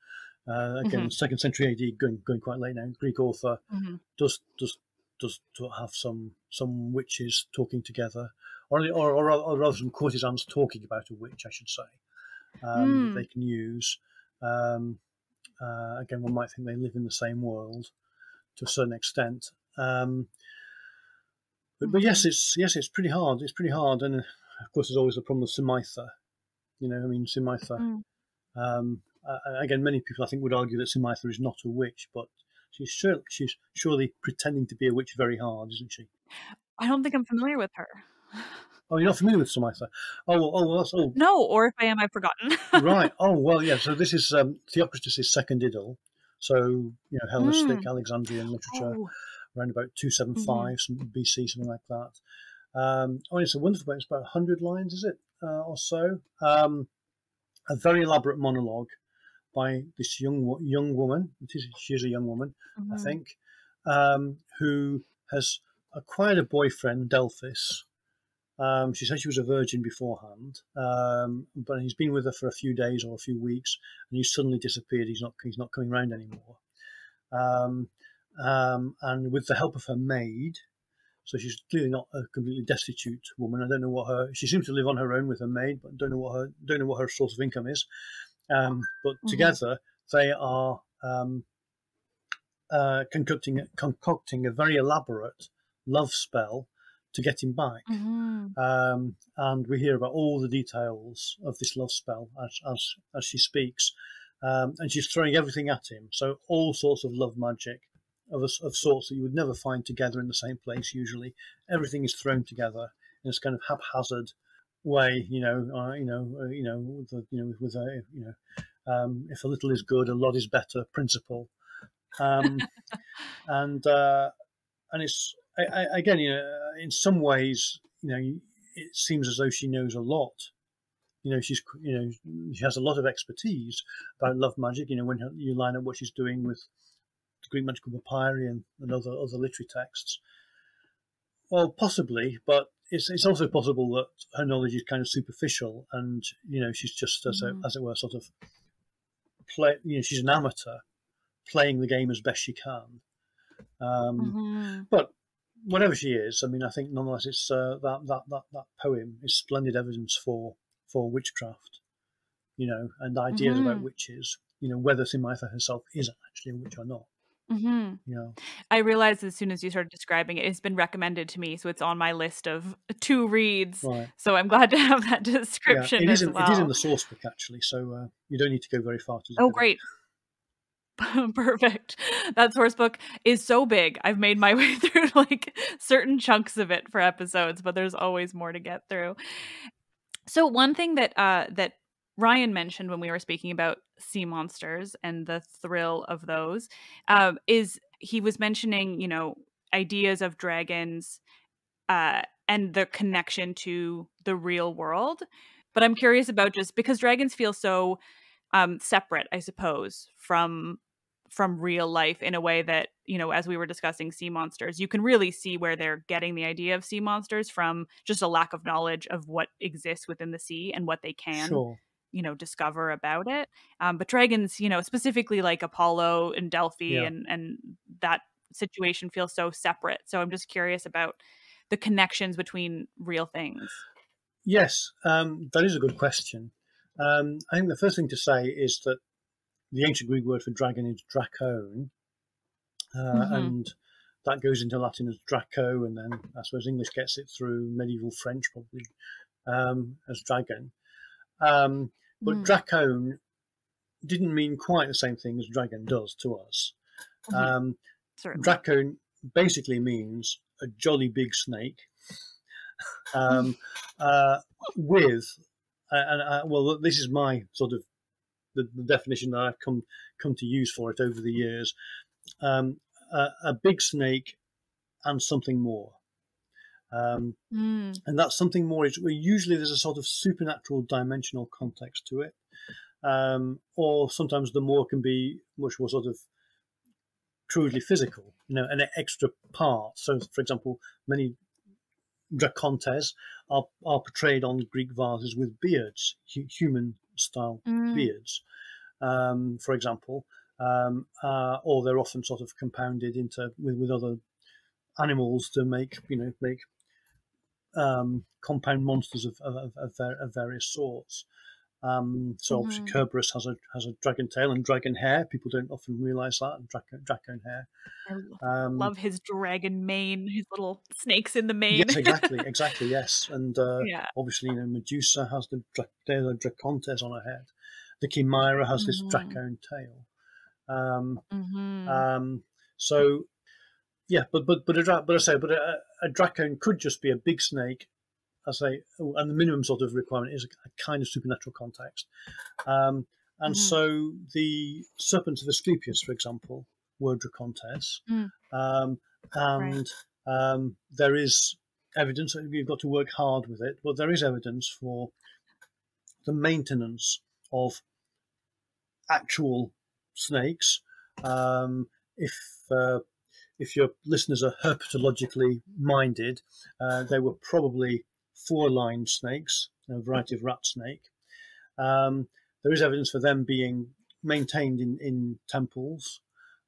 [SPEAKER 2] Uh, again,
[SPEAKER 1] Mhm.
[SPEAKER 2] second century AD, going going quite late now. Greek author
[SPEAKER 1] Mm-hmm.
[SPEAKER 2] does does does have some some witches talking together, or or, or, or rather some courtesans talking about a witch, I should say, um,
[SPEAKER 1] Mm.
[SPEAKER 2] they can use. Um, uh, again, one might think they live in the same world to a certain extent. Um, but, but yes, it's yes, it's pretty hard. It's pretty hard, and of course, there's always the problem of Simaetha. You know, I mean, Simaetha.
[SPEAKER 1] Mm.
[SPEAKER 2] Uh, again, many people I think would argue that Simaetha is not a witch, but she's sure, she's surely pretending to be a witch very hard, isn't she?
[SPEAKER 1] I don't think I'm familiar with her.
[SPEAKER 2] Oh, you're not familiar with Simaetha? Oh, well, oh, well, that's, oh,
[SPEAKER 1] No, or if I am, I've forgotten.
[SPEAKER 2] right. Oh, well, yeah. So this is um, Theocritus' second idyll. So you know, Hellenistic Alexandrian literature
[SPEAKER 1] Oh,
[SPEAKER 2] around about 275 some BC, something like that. Um, oh, it's a wonderful book. It's about 100 lines, is it, uh, or so? Um, a very elaborate monologue by this young young woman. It is, she is a young woman,
[SPEAKER 1] Mhm.
[SPEAKER 2] I think, um, who has acquired a boyfriend, Delphis. Um, she said she was a virgin beforehand, um, but he's been with her for a few days or a few weeks, and he's suddenly disappeared. He's not he's not coming round anymore. Um, um, and with the help of her maid, so she's clearly not a completely destitute woman. I don't know what her. She seems to live on her own with her maid, but don't know what her don't know what her source of income is. Um, but
[SPEAKER 1] Mhm.
[SPEAKER 2] together they are um, uh, concocting concocting a very elaborate love spell to get him back.
[SPEAKER 1] Mhm.
[SPEAKER 2] Um, and we hear about all the details of this love spell as as, as she speaks. Um, and she's throwing everything at him. So all sorts of love magic of, a, of sorts that you would never find together in the same place. Usually, everything is thrown together in this kind of haphazard way. You know, uh, you know, uh, you know, with a, you know, with a, you know, um, if a little is good, a lot is better principle. Um, and uh, and it's I, I, again, you know, in some ways, you know, it seems as though she knows a lot. You know, she's you know she has a lot of expertise about love magic. You know, when you line up what she's doing with the Greek magical papyri and, and other other literary texts. Well, possibly, but it's it's also possible that her knowledge is kind of superficial, and you know she's just as
[SPEAKER 1] Mhm.
[SPEAKER 2] a, as it were, sort of play. You know, she's an amateur playing the game as best she can. Um,
[SPEAKER 1] Mhm.
[SPEAKER 2] but whatever she is, I mean, I think nonetheless, it's uh, that, that that that poem is splendid evidence for for witchcraft, you know, and ideas about
[SPEAKER 1] Mhm.
[SPEAKER 2] witches. You know, whether Simaitha herself is actually a witch or not.
[SPEAKER 1] Mhm.
[SPEAKER 2] You know,
[SPEAKER 1] I realized as soon as you started describing it, it's been recommended to me, so it's on my list of two reads.
[SPEAKER 2] right?
[SPEAKER 1] So I'm glad to have that
[SPEAKER 2] Yeah,
[SPEAKER 1] description
[SPEAKER 2] it is in,
[SPEAKER 1] well.
[SPEAKER 2] it is in the source book actually, so uh, you don't need to go very far to.
[SPEAKER 1] Oh, great. Perfect. That source book is so big. I've made my way through like certain chunks of it for episodes, but there's always more to get through. So one thing that uh that Ryan mentioned when we were speaking about sea monsters and the thrill of those um, is he was mentioning, you know, ideas of dragons uh, and the connection to the real world. But I'm curious about just because dragons feel so um, separate, I suppose, from from real life in a way that you know as we were discussing sea monsters you can really see where they're getting the idea of sea monsters from just a lack of knowledge of what exists within the sea and what they can
[SPEAKER 2] Sure.
[SPEAKER 1] You know discover about it um, but dragons you know specifically like apollo and delphi
[SPEAKER 2] Yeah.
[SPEAKER 1] and and that situation feels so separate so i'm just curious about the connections between real things
[SPEAKER 2] Yes, um, that is a good question. Um, I think the first thing to say is that the ancient Greek word for dragon is drakon, uh,
[SPEAKER 1] Mhm.
[SPEAKER 2] and that goes into Latin as Draco, and then I suppose English gets it through medieval French probably um, as dragon. Um, but
[SPEAKER 1] Mm.
[SPEAKER 2] Dracon didn't mean quite the same thing as dragon does to us.
[SPEAKER 1] Mhm.
[SPEAKER 2] Um, Dracon basically means a jolly big snake. um, uh, with, uh, and uh, well, this is my sort of the, the definition that I've come come to use for it over the years. Um, a, a big snake and something more. Um,
[SPEAKER 1] Mm.
[SPEAKER 2] and that's something more usually there's a sort of supernatural dimensional context to it, um, or sometimes the more can be much more sort of crudely physical, you know, an extra part. So, for example, many dracontes are, are portrayed on Greek vases with beards, hu- human style
[SPEAKER 1] Mm.
[SPEAKER 2] beards, um, for example, um, uh, or they're often sort of compounded into with, with other animals to make you know make um, compound monsters of, of, of, of various sorts. Um, so obviously
[SPEAKER 1] Mhm.
[SPEAKER 2] Kerberos has a has a dragon tail and dragon hair. People don't often realise that and draco, dracon hair.
[SPEAKER 1] I
[SPEAKER 2] Um,
[SPEAKER 1] love his dragon mane his little snakes in the mane
[SPEAKER 2] Yes, exactly, exactly, yes. And uh,
[SPEAKER 1] yeah
[SPEAKER 2] obviously, you know, Medusa has the dra- the Dracontes on her head. The Chimera has this
[SPEAKER 1] Mhm.
[SPEAKER 2] dracon tail. Um,
[SPEAKER 1] hmm
[SPEAKER 2] um, so, yeah, but but but a dra- but I say, but a, a dracon could just be a big snake. I say, and the minimum sort of requirement is a, kind of supernatural context. Um, and
[SPEAKER 1] Mhm.
[SPEAKER 2] so the serpents of Asclepius, for example, were dracontes.
[SPEAKER 1] Mm.
[SPEAKER 2] Um, and um, there is evidence you've got to work hard with it, but there is evidence for the maintenance of actual snakes. Um, if uh, if your listeners are herpetologically minded, uh, they were probably four-lined snakes, a variety of rat snake. Um, there is evidence for them being maintained in, in temples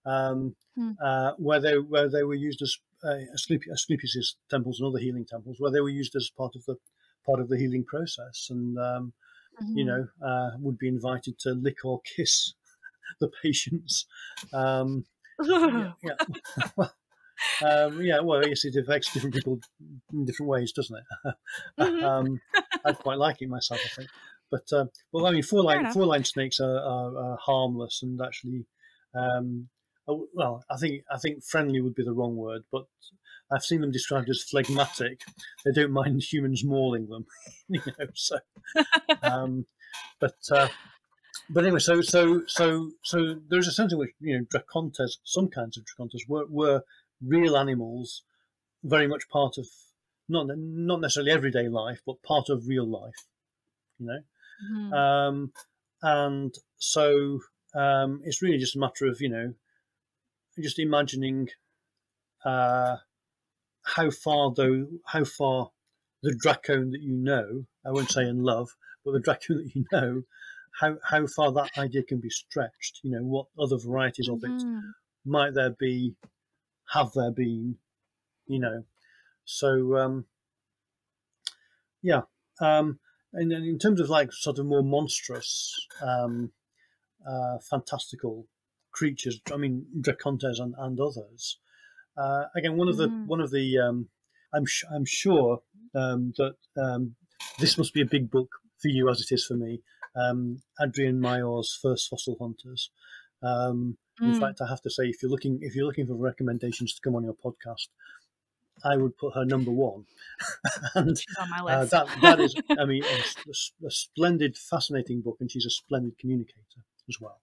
[SPEAKER 2] um,
[SPEAKER 1] Hmm.
[SPEAKER 2] uh, where they where they were used as uh, Asclepi- Asclepius temples and other healing temples, where they were used as part of the part of the healing process, and um, you
[SPEAKER 1] Mhm.
[SPEAKER 2] know uh, would be invited to lick or kiss the patients. Um, yeah, yeah. um, yeah, well, yes, it affects different people in different ways, doesn't it?
[SPEAKER 1] Mhm.
[SPEAKER 2] um, I'd quite like it myself, I think. But uh, well, I mean, four line four line snakes are, are, are harmless and actually, um, oh, well, I think I think friendly would be the wrong word, but I've seen them described as phlegmatic. They don't mind humans mauling them, you know. So, um, but uh, but anyway, so so so so there's a sense in which you know dracontes, some kinds of dracontes were were real animals, very much part of not not necessarily everyday life, but part of real life, you know.
[SPEAKER 1] Mhm.
[SPEAKER 2] Um, and so um, it's really just a matter of you know just imagining uh, how far though how far the dracon that you know I won't say in love but the dracon that you know how how far that idea can be stretched you know what other varieties of it
[SPEAKER 1] Mhm.
[SPEAKER 2] might there be have there been you know so um yeah um and then in terms of like sort of more monstrous um uh fantastical creatures i mean dracontes and, and others uh again one of the
[SPEAKER 1] Mhm.
[SPEAKER 2] one of the um i'm sh- i'm sure um that um this must be a big book for you as it is for me um Adrienne Mayor's first fossil hunters um in
[SPEAKER 1] Mm.
[SPEAKER 2] fact, I have to say, if you're looking if you're looking for recommendations to come on your podcast, I would put her number one. and
[SPEAKER 1] She's on my
[SPEAKER 2] uh,
[SPEAKER 1] list.
[SPEAKER 2] that that is, I mean, a, a splendid, fascinating book, and she's a splendid communicator as well.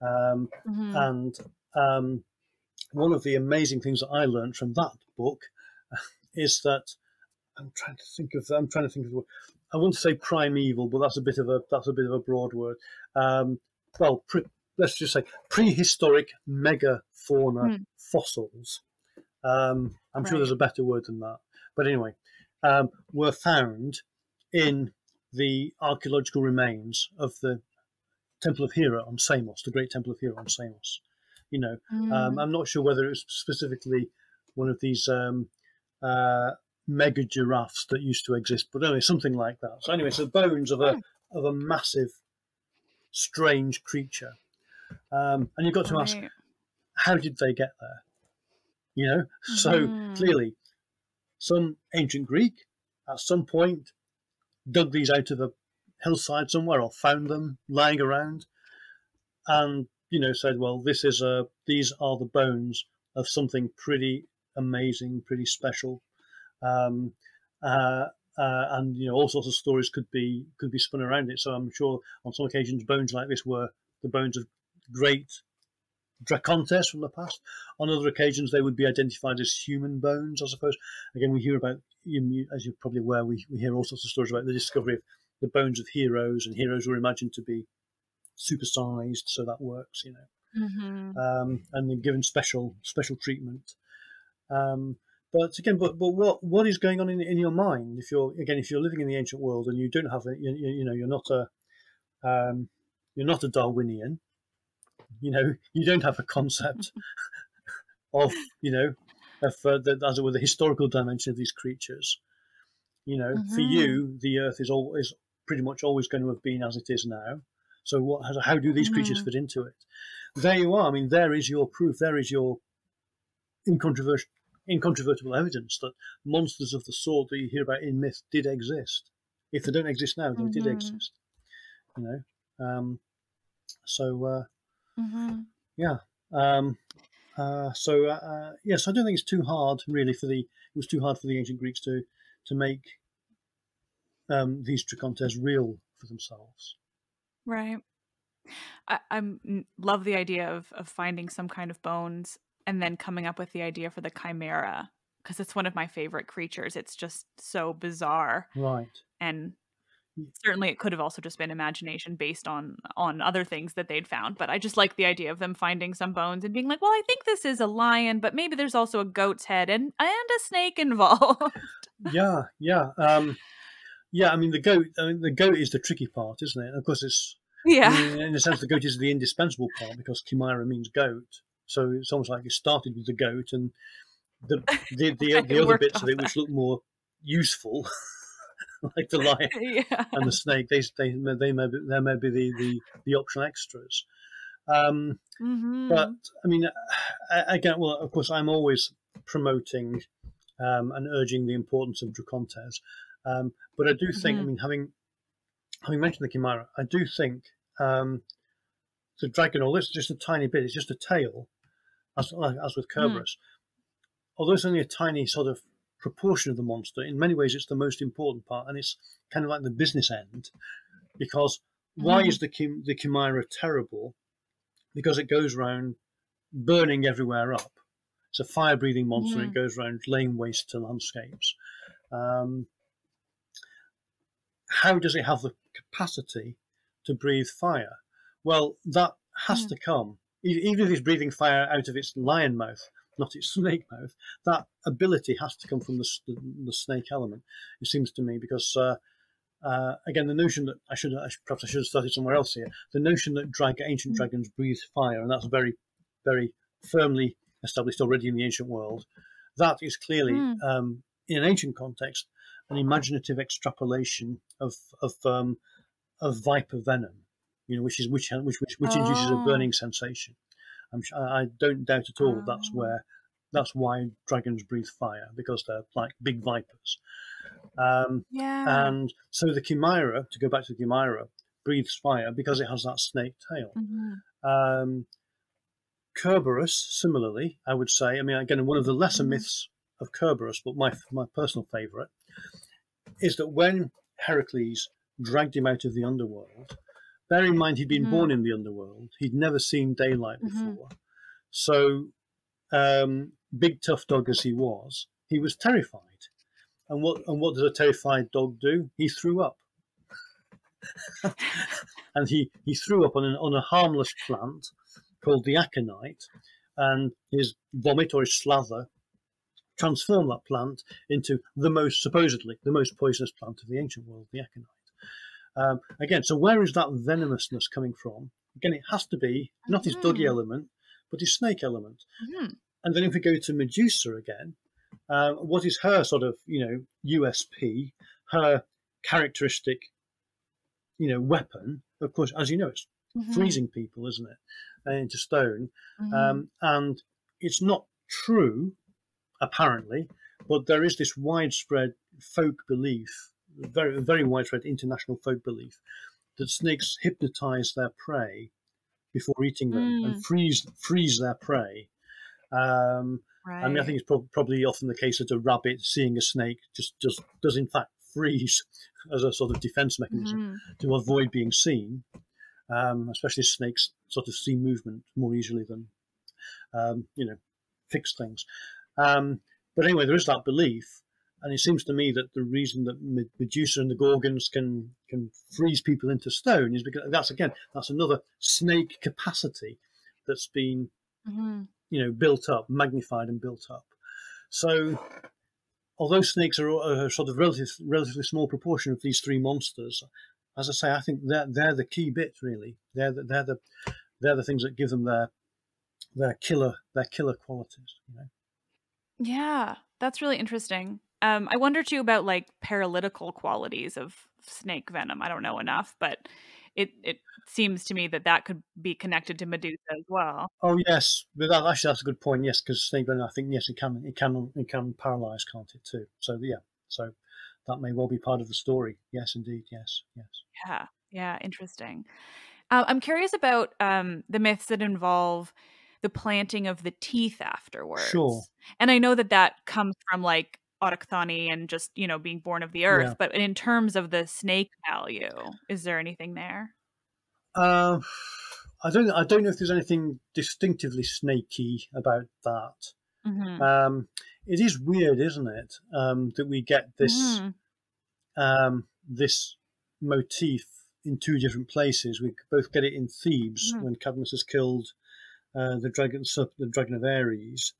[SPEAKER 2] Um,
[SPEAKER 1] Mhm.
[SPEAKER 2] and um, one of the amazing things that I learned from that book is that I'm trying to think of I'm trying to think of. I wouldn't say primeval, but that's a bit of a that's a bit of a broad word. Um, well, pre, let's just say prehistoric megafauna
[SPEAKER 1] Hmm.
[SPEAKER 2] fossils. Um, I'm sure there's a better word than that, but anyway, um, were found in the archaeological remains of the Temple of Hera on Samos, the Great Temple of Hera on Samos. You know, um,
[SPEAKER 1] Mm.
[SPEAKER 2] I'm not sure whether it was specifically one of these um, uh, mega giraffes that used to exist, but anyway, something like that. So anyway, so the bones of a of a massive, strange creature, um, and you've got to ask,
[SPEAKER 1] Right.
[SPEAKER 2] how did they get there? You know, so
[SPEAKER 1] Mhm.
[SPEAKER 2] clearly, some ancient Greek at some point dug these out of a hillside somewhere or found them lying around, and you know said, "Well, this is a these are the bones of something pretty amazing, pretty special." Um, uh, uh, and you know all sorts of stories could be could be spun around it. So I'm sure on some occasions bones like this were the bones of great dracontes from the past. On other occasions, they would be identified as human bones. I suppose. Again, we hear about, as you're probably aware, we, we hear all sorts of stories about the discovery of the bones of heroes, and heroes were imagined to be supersized, so that works, you know,
[SPEAKER 1] Mhm.
[SPEAKER 2] um, and then given special special treatment. Um, but again, but but what what is going on in, in your mind if you're again if you're living in the ancient world and you don't have a you, you you know you're not a um, you're not a Darwinian, you know you don't have a concept of you know of uh, the, as it were the historical dimension of these creatures. You know, for
[SPEAKER 1] Mhm.
[SPEAKER 2] you, the Earth is always pretty much always going to have been as it is now. So what? How, how do these creatures
[SPEAKER 1] Mhm.
[SPEAKER 2] fit into it? There you are. I mean, there is your proof. There is your incontrovertible, incontrovertible evidence that monsters of the sort that you hear about in myth did exist. If they don't exist now, they did
[SPEAKER 1] Mhm.
[SPEAKER 2] exist. You know. Um, so uh,
[SPEAKER 1] Mhm.
[SPEAKER 2] yeah. Um, uh, so uh, uh, yes, I don't think it's too hard really for the. It was too hard for the ancient Greeks to to make um, these dracontes real for themselves.
[SPEAKER 1] Right. I I'm love the idea of of finding some kind of bones and then coming up with the idea for the chimera because it's one of my favorite creatures. It's just so bizarre.
[SPEAKER 2] Right.
[SPEAKER 1] and certainly it could have also just been imagination based on on other things that they'd found but i just like the idea of them finding some bones and being like well i think this is a lion but maybe there's also a goat's head and and a snake involved.
[SPEAKER 2] Yeah yeah um yeah i mean the goat I mean, the goat is the tricky part isn't it? Of course it's
[SPEAKER 1] yeah.
[SPEAKER 2] I mean, in a sense the goat is the indispensable part because chimera means goat so it's almost like it started with the goat and the the, the, the other bits of it which look more useful like the lion
[SPEAKER 1] yeah.
[SPEAKER 2] and the snake. They they they may be, they may be the, the, the optional extras. Um,
[SPEAKER 1] mm-hmm.
[SPEAKER 2] But I mean, again, well, of course, I'm always promoting um, and urging the importance of Dracontes. Um, but I do think, mm-hmm. I mean, having having mentioned the Chimera, I do think um, the dragon, although it's just a tiny bit, it's just a tail, as, as with Kerberos. Mm. Although it's only a tiny sort of proportion of the monster. In many ways, it's the most important part, and it's kind of like the business end. Because why mm. is the the Chimera terrible? Because it goes around burning everywhere up. It's a fire-breathing monster. Mm. It goes around laying waste to landscapes. Um, how does it have the capacity to breathe fire? Well, that has mm. to come. Even if it's breathing fire out of its lion mouth, not its snake mouth. That ability has to come from the, the snake element, it seems to me, because uh, uh, again, the notion that I should, I should, perhaps I should have started somewhere else here. The notion that drag, ancient mm. dragons breathe fire, and that's very, very firmly established already in the ancient world. That is clearly, mm. um, in an ancient context, an imaginative extrapolation of of um, of viper venom, you know, which is which which which, which oh. induces a oh. burning sensation. I'm, I don't doubt at all that that's oh. where that's why dragons breathe fire because they're like big vipers. Um,
[SPEAKER 1] yeah.
[SPEAKER 2] And so the chimera, to go back to the chimera, breathes fire because it has that snake tail.
[SPEAKER 1] Mm-hmm.
[SPEAKER 2] Um, Kerberos, similarly, I would say. I mean, again, one of the lesser mm-hmm. myths of Kerberos, but my my personal favourite, is that when Heracles dragged him out of the underworld, Bear in mind, he'd been mm-hmm. born in the underworld. He'd never seen daylight mm-hmm. before. Mm-hmm. So, um, big tough dog as he was, he was terrified. And what and what does a terrified dog do? He threw up. and he, he threw up on, an, on a harmless plant called the aconite, and his vomit or his slather transformed that plant into the most supposedly the most poisonous plant of the ancient world, the aconite. Um, again, so where is that venomousness coming from? Again, it has to be not his doggy mm-hmm. element, but his snake element.
[SPEAKER 1] Mm-hmm.
[SPEAKER 2] And then if we go to Medusa again, uh, what is her sort of you know USP, her characteristic, you know, weapon? Of course, as you know, it's mm-hmm. freezing people, isn't it, uh, into stone?
[SPEAKER 1] Mm-hmm.
[SPEAKER 2] Um, and it's not true, apparently, but there is this widespread folk belief very very widespread international folk belief that snakes hypnotize their prey before eating them mm. and freeze freeze their prey. Um, right. I mean, I think it's pro- probably often the case that a rabbit seeing a snake just just does in fact freeze as a sort of defense mechanism
[SPEAKER 1] mm-hmm.
[SPEAKER 2] to avoid being seen. Um, especially snakes sort of see movement more easily than um, you know fixed things. Um, but anyway, there is that belief, and it seems to me that the reason that Medusa and the Gorgons can can freeze people into stone is because that's again that's another snake capacity that's been
[SPEAKER 1] mm-hmm.
[SPEAKER 2] you know built up, magnified and built up. So, although snakes are a sort of relative, relatively small proportion of these three monsters, as I say, I think they're they're the key bit really. They're the, they're the they're the things that give them their their killer their killer qualities. You know.
[SPEAKER 1] Yeah, that's really interesting. Um, I wonder too about like paralytical qualities of snake venom. I don't know enough, but it it seems to me that that could be connected to Medusa as well.
[SPEAKER 2] Oh yes, but that, actually that's a good point. Yes, because snake venom, I think yes, it can it can it can paralyze, can't it too? So yeah, so that may well be part of the story. Yes, indeed. Yes, yes.
[SPEAKER 1] Yeah, yeah, interesting. Uh, I'm curious about um, the myths that involve the planting of the teeth afterwards.
[SPEAKER 2] Sure.
[SPEAKER 1] And I know that that comes from like autochthony and just you know being born of the earth yeah. but in terms of the snake value is there anything there
[SPEAKER 2] uh, i don't i don't know if there's anything distinctively snaky about that
[SPEAKER 1] mm-hmm.
[SPEAKER 2] um, it is weird isn't it um, that we get this
[SPEAKER 1] mm-hmm.
[SPEAKER 2] um, this motif in two different places. We both get it in Thebes
[SPEAKER 1] Mhm.
[SPEAKER 2] when Cadmus has killed uh, the dragon, the dragon of Ares,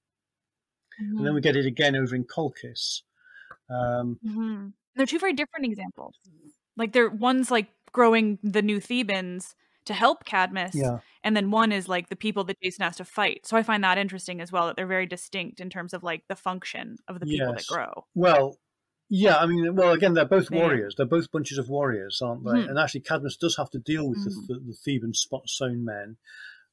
[SPEAKER 2] and then we get it again over in Colchis. Um,
[SPEAKER 1] Mhm. They're two very different examples. Like they're one's like growing the new Thebans to help Cadmus,
[SPEAKER 2] yeah,
[SPEAKER 1] and then one is like the people that Jason has to fight. So I find that interesting as well that they're very distinct in terms of like the function of the people
[SPEAKER 2] Yes.
[SPEAKER 1] that grow.
[SPEAKER 2] well, yeah. I mean, well, again, they're both warriors. They're both bunches of warriors, aren't they?
[SPEAKER 1] Mhm.
[SPEAKER 2] And actually, Cadmus does have to deal with
[SPEAKER 1] Mhm.
[SPEAKER 2] the, the, the Theban Spartoi sown men.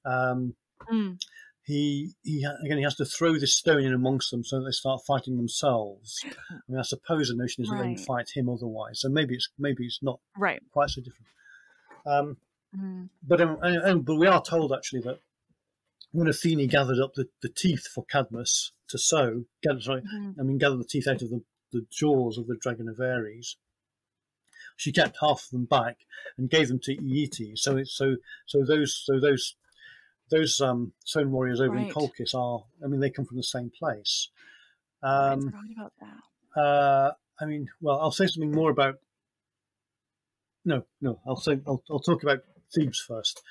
[SPEAKER 2] Um,
[SPEAKER 1] Mm.
[SPEAKER 2] He he again he has to throw this stone in amongst them so that they start fighting themselves. I mean, I suppose the notion is that they
[SPEAKER 1] Right.
[SPEAKER 2] fight him otherwise. So maybe it's maybe it's not
[SPEAKER 1] Right.
[SPEAKER 2] quite so different. Um,
[SPEAKER 1] Mhm.
[SPEAKER 2] but um, and, but we are told actually that when Athene gathered up the, the teeth for Cadmus to sow, gather, sorry,
[SPEAKER 1] Mhm.
[SPEAKER 2] I mean gather the teeth out of the, the jaws of the dragon of Ares. She kept half of them back and gave them to Aeetes. So it's so so those so those those um sown warriors over in Colchis are I mean they come from the same place.
[SPEAKER 1] I
[SPEAKER 2] Um,
[SPEAKER 1] forgot about that.
[SPEAKER 2] uh, I mean, well, I'll say something more about. No, no, I'll say I'll, I'll talk about Thebes first.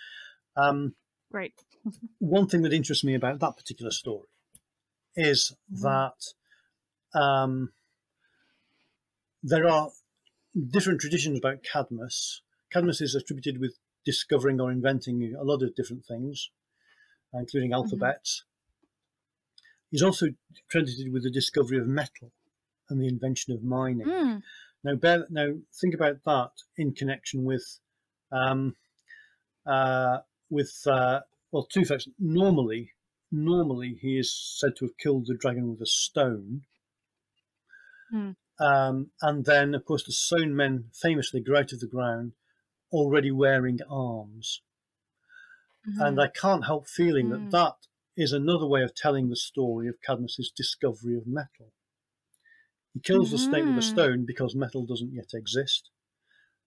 [SPEAKER 2] Um,
[SPEAKER 1] Great.
[SPEAKER 2] one thing that interests me about that particular story is
[SPEAKER 1] Mhm.
[SPEAKER 2] that um, there are different traditions about Cadmus. Cadmus is attributed with discovering or inventing a lot of different things, including alphabets. He's also credited with the discovery of metal and the invention of mining.
[SPEAKER 1] Mm.
[SPEAKER 2] Now, bear, now think about that in connection with, um, uh, with uh, well, two facts. Normally, normally he is said to have killed the dragon with a stone,
[SPEAKER 1] Hmm.
[SPEAKER 2] um, and then of course the stone men famously grow out of the ground, already wearing arms. And
[SPEAKER 1] Mhm.
[SPEAKER 2] I can't help feeling
[SPEAKER 1] Mm.
[SPEAKER 2] that that is another way of telling the story of Cadmus's discovery of metal. He kills the snake with a
[SPEAKER 1] Mhm.
[SPEAKER 2] stone because metal doesn't yet exist.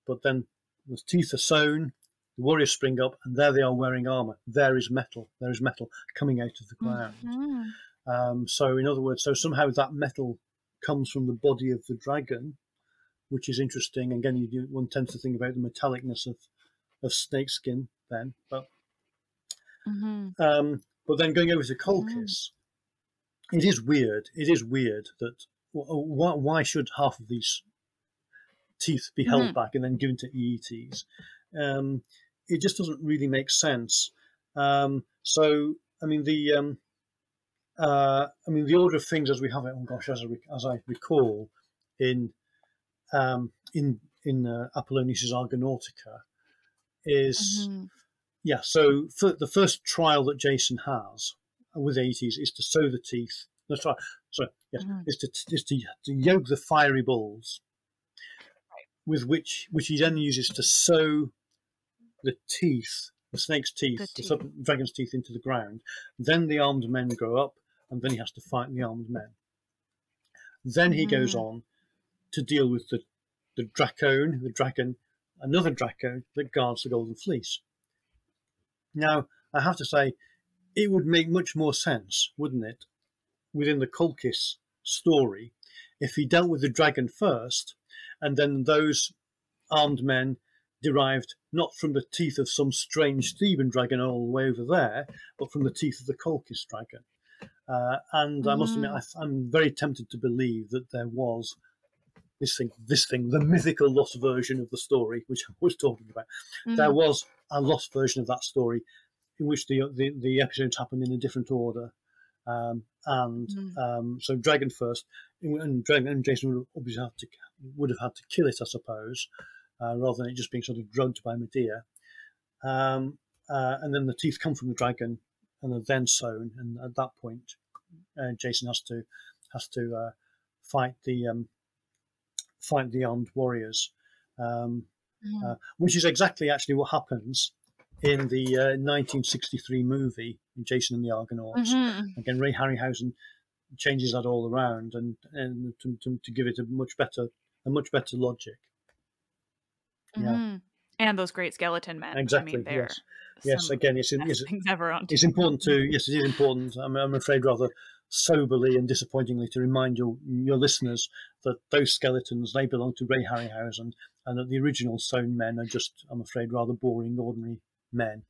[SPEAKER 2] But then the teeth are sown, the warriors spring up, and there they are wearing armor. There is metal. There is metal coming out of the ground.
[SPEAKER 1] Mhm.
[SPEAKER 2] Um, so, in other words, so somehow that metal comes from the body of the dragon, which is interesting. Again, you do, one tends to think about the metallicness of, of snakeskin then. But
[SPEAKER 1] Mhm.
[SPEAKER 2] um, but then going over to Colchis, it is weird. It is weird that why, why should half of these teeth be held
[SPEAKER 1] Mhm.
[SPEAKER 2] back and then given to Aeetes? Um, it just doesn't really make sense. Um, so I mean the um, uh, I mean the order of things as we have it. Oh gosh, as I, as I recall in um, in in uh, Apollonius's Argonautica is
[SPEAKER 1] Mhm.
[SPEAKER 2] Yeah, so for the first trial that Jason has with Aeetes is to sow the teeth. No, sorry, sorry yes,
[SPEAKER 1] Mhm.
[SPEAKER 2] is to is to, to yoke the fiery bulls, with which which he then uses to sow the teeth, the snake's teeth, the,
[SPEAKER 1] teeth.
[SPEAKER 2] serpent, dragon's teeth into the ground. Then the armed men grow up, and then he has to fight the armed men. Then he goes
[SPEAKER 1] Mhm.
[SPEAKER 2] on to deal with the the dracon, the dragon, another dracon that guards the golden fleece. Now, I have to say, it would make much more sense, wouldn't it, within the Colchis story, if he dealt with the dragon first, and then those armed men derived not from the teeth of some strange Theban dragon all the way over there, but from the teeth of the Colchis dragon. Uh, and I must admit, I, I'm very tempted to believe that there was this thing, this thing, the mythical lost version of the story, which I was talking about there
[SPEAKER 1] Mhm.
[SPEAKER 2] was a lost version of that story in which the the, the episodes happen in a different order. Um, and
[SPEAKER 1] Mm.
[SPEAKER 2] um, so Dragon first, and Dragon and Jason would obviously have to would have had to kill it, I suppose, uh, rather than it just being sort of drugged by Medea. Um, uh, and then the teeth come from the dragon, and are then sown. And at that point, uh, Jason has to has to uh, fight the um, fight the armed warriors. Um,
[SPEAKER 1] Mhm.
[SPEAKER 2] uh, which is exactly actually what happens in the uh, 1963 movie Jason and the Argonauts.
[SPEAKER 1] Mhm.
[SPEAKER 2] Again, Ray Harryhausen changes that all around and and to, to, to give it a much better a much better logic. Yeah.
[SPEAKER 1] Mhm. And those great skeleton men.
[SPEAKER 2] Exactly,
[SPEAKER 1] I mean,
[SPEAKER 2] yes. Yes, again, it's it's,
[SPEAKER 1] ever on.
[SPEAKER 2] it's important to yes, it is important. I'm, I'm afraid rather soberly and disappointingly to remind your your listeners that those skeletons they belong to Ray Harryhausen, and that the original stone men are just, I'm afraid, rather boring, ordinary men.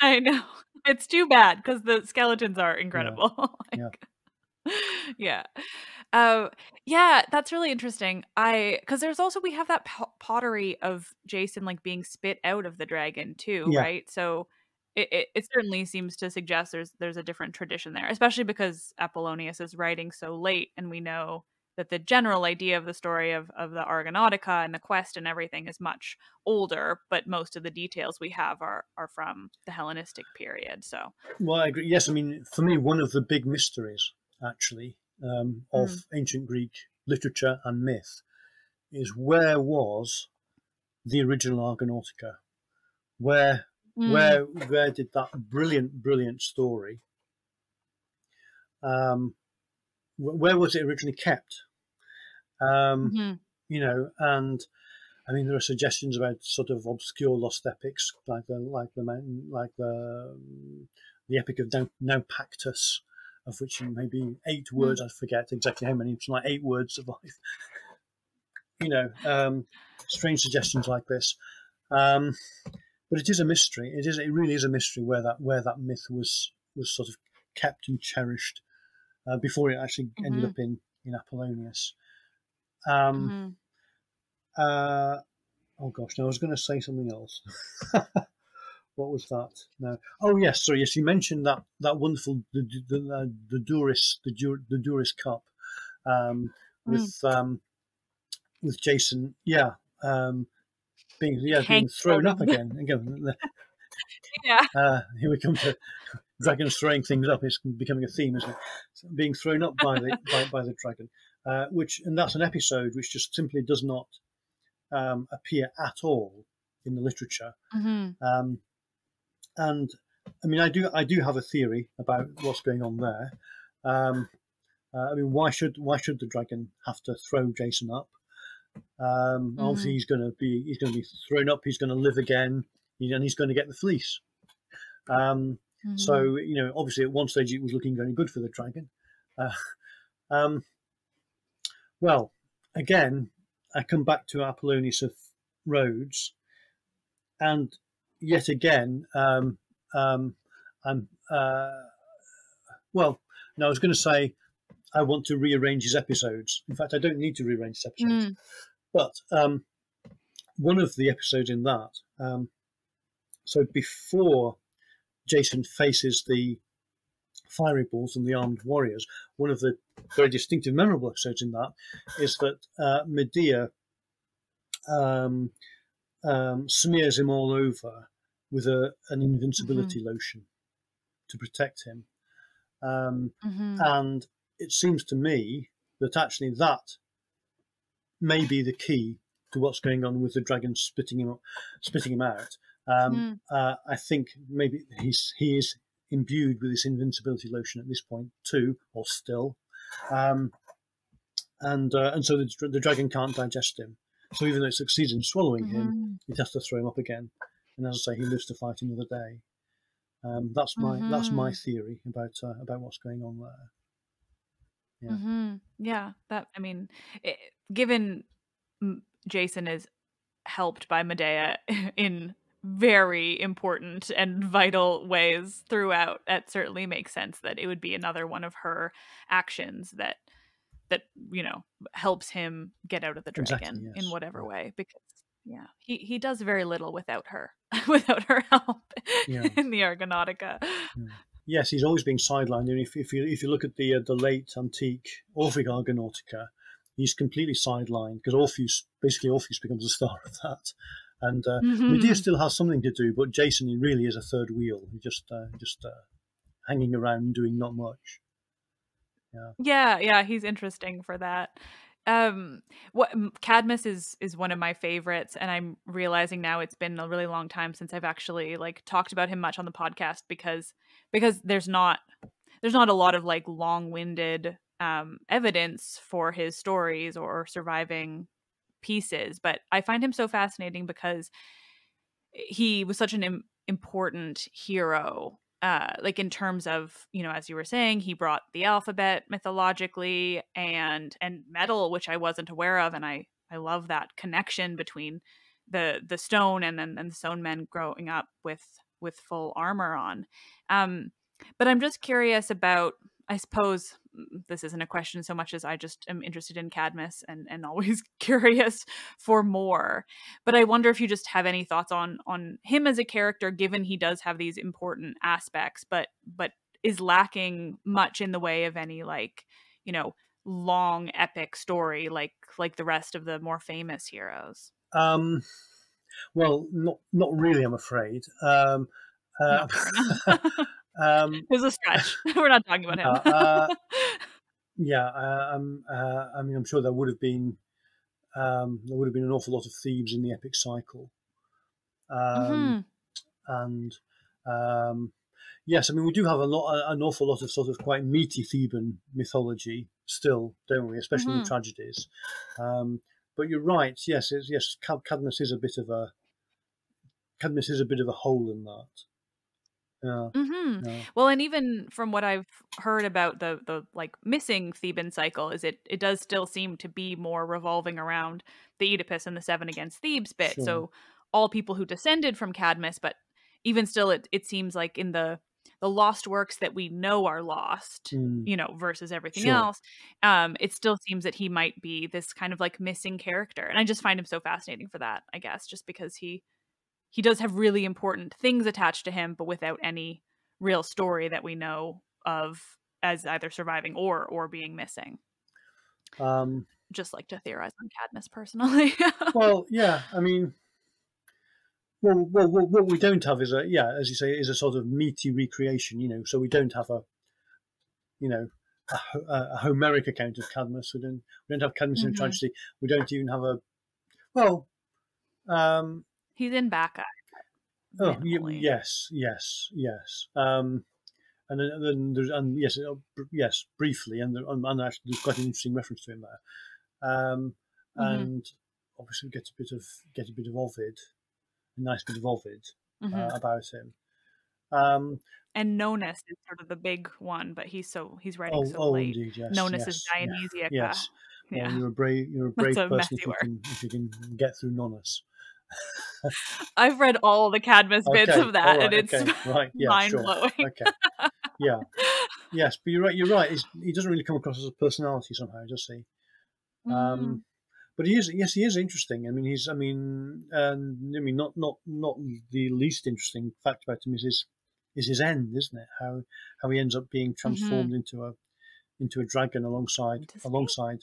[SPEAKER 1] I know it's too bad because the skeletons are incredible.
[SPEAKER 2] Yeah.
[SPEAKER 1] like, yeah. Uh, yeah, that's really interesting. I because there's also we have that po- pottery of Jason like being spit out of the dragon too,
[SPEAKER 2] Yeah.
[SPEAKER 1] right? So it, it, it certainly seems to suggest there's there's a different tradition there, especially because Apollonius is writing so late, and we know that the general idea of the story of of the Argonautica and the quest and everything is much older, but most of the details we have are are from the Hellenistic period. So
[SPEAKER 2] Well, I agree. Yes, I mean, for me, one of the big mysteries, actually, um, of ancient Greek literature and myth is where was the original Argonautica? Where,
[SPEAKER 1] Mm.
[SPEAKER 2] where, where did that brilliant, brilliant story? Um, where was it originally kept? Um,
[SPEAKER 1] Mhm.
[SPEAKER 2] you know, and I mean, there are suggestions about sort of obscure lost epics, like the like the mountain, like the the epic of Nau- Naupactus, of which maybe eight words. I forget exactly how many. It's like eight words survive. you know, um, strange suggestions like this, um, but it is a mystery. It is. It really is a mystery where that where that myth was was sort of kept and cherished uh, before it actually ended
[SPEAKER 1] Mhm.
[SPEAKER 2] up in in Apollonius. Um,
[SPEAKER 1] Mhm.
[SPEAKER 2] uh, oh gosh, no, I was going to say something else. what was that? No. Oh yes, sorry. Yes, you mentioned that that wonderful the the the, the Duris the Dur, the Duris Cup um, with um, with Jason. Yeah, um, being yeah being thrown up again. Again,
[SPEAKER 1] Yeah.
[SPEAKER 2] uh, here we come to dragons throwing things up. It's becoming a theme, isn't it? So being thrown up by the by, by the dragon, uh, which and that's an episode which just simply does not um, appear at all in the literature.
[SPEAKER 1] Mhm.
[SPEAKER 2] Um, and I mean, I do I do have a theory about what's going on there. Um, uh, I mean, why should why should the dragon have to throw Jason up? Um, Obviously, he's going to be he's going to be thrown up. He's going to live again, and he's going to get the fleece. Um,
[SPEAKER 1] Mhm.
[SPEAKER 2] so you know, obviously, at one stage it was looking very good for the dragon. Uh, um, well, again, I come back to Apollonius of Rhodes, and yet again, um, um, I'm uh, well. No, I was going to say I want to rearrange his episodes. In fact, I don't need to rearrange his episodes. But um, one of the episodes in that, um, so before Jason faces the fiery balls and the armed warriors, one of the very distinctive, memorable episodes in that is that uh, Medea um, um, smears him all over with a, an invincibility lotion to protect him. Um,
[SPEAKER 1] Mhm.
[SPEAKER 2] and it seems to me that actually that may be the key to what's going on with the dragon spitting him, spitting him out. Um, uh, I think maybe he's he is imbued with this invincibility lotion at this point too, or still, um, and uh, and so the, the dragon can't digest him. So even though it succeeds in swallowing him,
[SPEAKER 1] Mhm.
[SPEAKER 2] it has to throw him up again. And as I say, he lives to fight another day. Um, that's my that's my theory about uh, about what's going on there. Yeah.
[SPEAKER 1] Mhm. Yeah, that I mean, it, given Jason is helped by Medea in very important and vital ways throughout, that certainly makes sense that it would be another one of her actions that that you know helps him get out of the
[SPEAKER 2] Exactly,
[SPEAKER 1] dragon
[SPEAKER 2] yes.
[SPEAKER 1] in whatever way because yeah he he does very little without her without her help
[SPEAKER 2] Yeah.
[SPEAKER 1] in the argonautica
[SPEAKER 2] Yes, he's always being sidelined. And if, if you if you look at the uh, the late antique Orphic Argonautica, he's completely sidelined because Orpheus basically Orpheus becomes the star of that, and uh, Medea
[SPEAKER 1] Mhm.
[SPEAKER 2] still has something to do, but Jason he really is a third wheel. He just uh, just uh, hanging around doing not much.
[SPEAKER 1] Yeah, yeah, yeah, he's interesting for that. Um, what Cadmus is is one of my favorites, and I'm realizing now it's been a really long time since I've actually like talked about him much on the podcast because because there's not there's not a lot of like long winded um evidence for his stories or surviving pieces, but I find him so fascinating because he was such an Im- important hero uh, like in terms of you know as you were saying he brought the alphabet mythologically and and metal which i wasn't aware of and i i love that connection between the the stone and then and the stone men growing up with with full armor on. Um but i'm just curious about i suppose this isn't a question so much as i just am interested in cadmus and and always curious for more but i wonder if you just have any thoughts on on him as a character given he does have these important aspects but but is lacking much in the way of any like you know long epic story like like the rest of the more famous heroes
[SPEAKER 2] Um, well, not not really. I'm afraid. Um, uh,
[SPEAKER 1] No, fair enough.
[SPEAKER 2] um,
[SPEAKER 1] a stretch. We're not talking about him.
[SPEAKER 2] Uh, yeah, uh, um, uh, I mean, I'm sure there would have been um, there would have been an awful lot of Thebes in the epic cycle, um,
[SPEAKER 1] Mhm.
[SPEAKER 2] and um, yes, I mean we do have a lot, an awful lot of sort of quite meaty Theban mythology still, don't we? Especially in
[SPEAKER 1] Mhm.
[SPEAKER 2] the tragedies. Um, but you're right. Yes, it's, yes, Cadmus is a bit of a Cadmus is a bit of a hole in that. Yeah,
[SPEAKER 1] Mhm.
[SPEAKER 2] yeah.
[SPEAKER 1] Well, and even from what I've heard about the the like missing Theban cycle, is it it does still seem to be more revolving around the Oedipus and the Seven Against Thebes bit.
[SPEAKER 2] Sure.
[SPEAKER 1] So all people who descended from Cadmus, but even still, it it seems like in the the lost works that we know are lost,
[SPEAKER 2] Mm,
[SPEAKER 1] you know, versus everything
[SPEAKER 2] Sure.
[SPEAKER 1] else, um, it still seems that he might be this kind of like missing character, and I just find him so fascinating for that. I guess just because he he does have really important things attached to him, but without any real story that we know of as either surviving or or being missing.
[SPEAKER 2] Um,
[SPEAKER 1] Just like to theorize on Cadmus personally.
[SPEAKER 2] well, yeah, I mean, well, well, well, what we don't have is a yeah, as you say, is a sort of meaty recreation. You know, so we don't have a, you know, a, a Homeric account of Cadmus. We don't we don't have Cadmus in
[SPEAKER 1] Mhm.
[SPEAKER 2] a tragedy. We don't even have a, well, um,
[SPEAKER 1] He's in Back Bacchae.
[SPEAKER 2] oh y- yes, yes, yes. Um, and then, then there's and yes, uh, yes, briefly, and, there, and and actually there's quite an interesting reference to him there. Um,
[SPEAKER 1] Mhm.
[SPEAKER 2] and obviously we get a bit of get a bit of Ovid, a nice bit of Ovid
[SPEAKER 1] Mhm.
[SPEAKER 2] uh, about him. Um,
[SPEAKER 1] and Nonnus is sort of the big one, but he's so he's writing
[SPEAKER 2] oh,
[SPEAKER 1] so
[SPEAKER 2] oh,
[SPEAKER 1] late.
[SPEAKER 2] indeed, yes.
[SPEAKER 1] Nonnus
[SPEAKER 2] yes,
[SPEAKER 1] is
[SPEAKER 2] yeah,
[SPEAKER 1] Dionysiaca.
[SPEAKER 2] Yes, well,
[SPEAKER 1] Yeah.
[SPEAKER 2] you're a brave, you're a brave person if you
[SPEAKER 1] word.
[SPEAKER 2] can if you can get through Nonnus.
[SPEAKER 1] I've read all the Cadmus bits
[SPEAKER 2] Okay,
[SPEAKER 1] of that,
[SPEAKER 2] all
[SPEAKER 1] and it's
[SPEAKER 2] okay, right, yeah,
[SPEAKER 1] mind
[SPEAKER 2] sure.
[SPEAKER 1] blowing.
[SPEAKER 2] Okay, yeah, yes, but you're right. You're right. He's, he doesn't really come across as a personality somehow, does he?
[SPEAKER 1] Mm.
[SPEAKER 2] Um, but he is, yes, he is interesting. I mean, he's, I mean, and I mean, not, not, not the least interesting fact about him is his, is his end, isn't it? How, how he ends up being transformed into a, into a dragon alongside, alongside,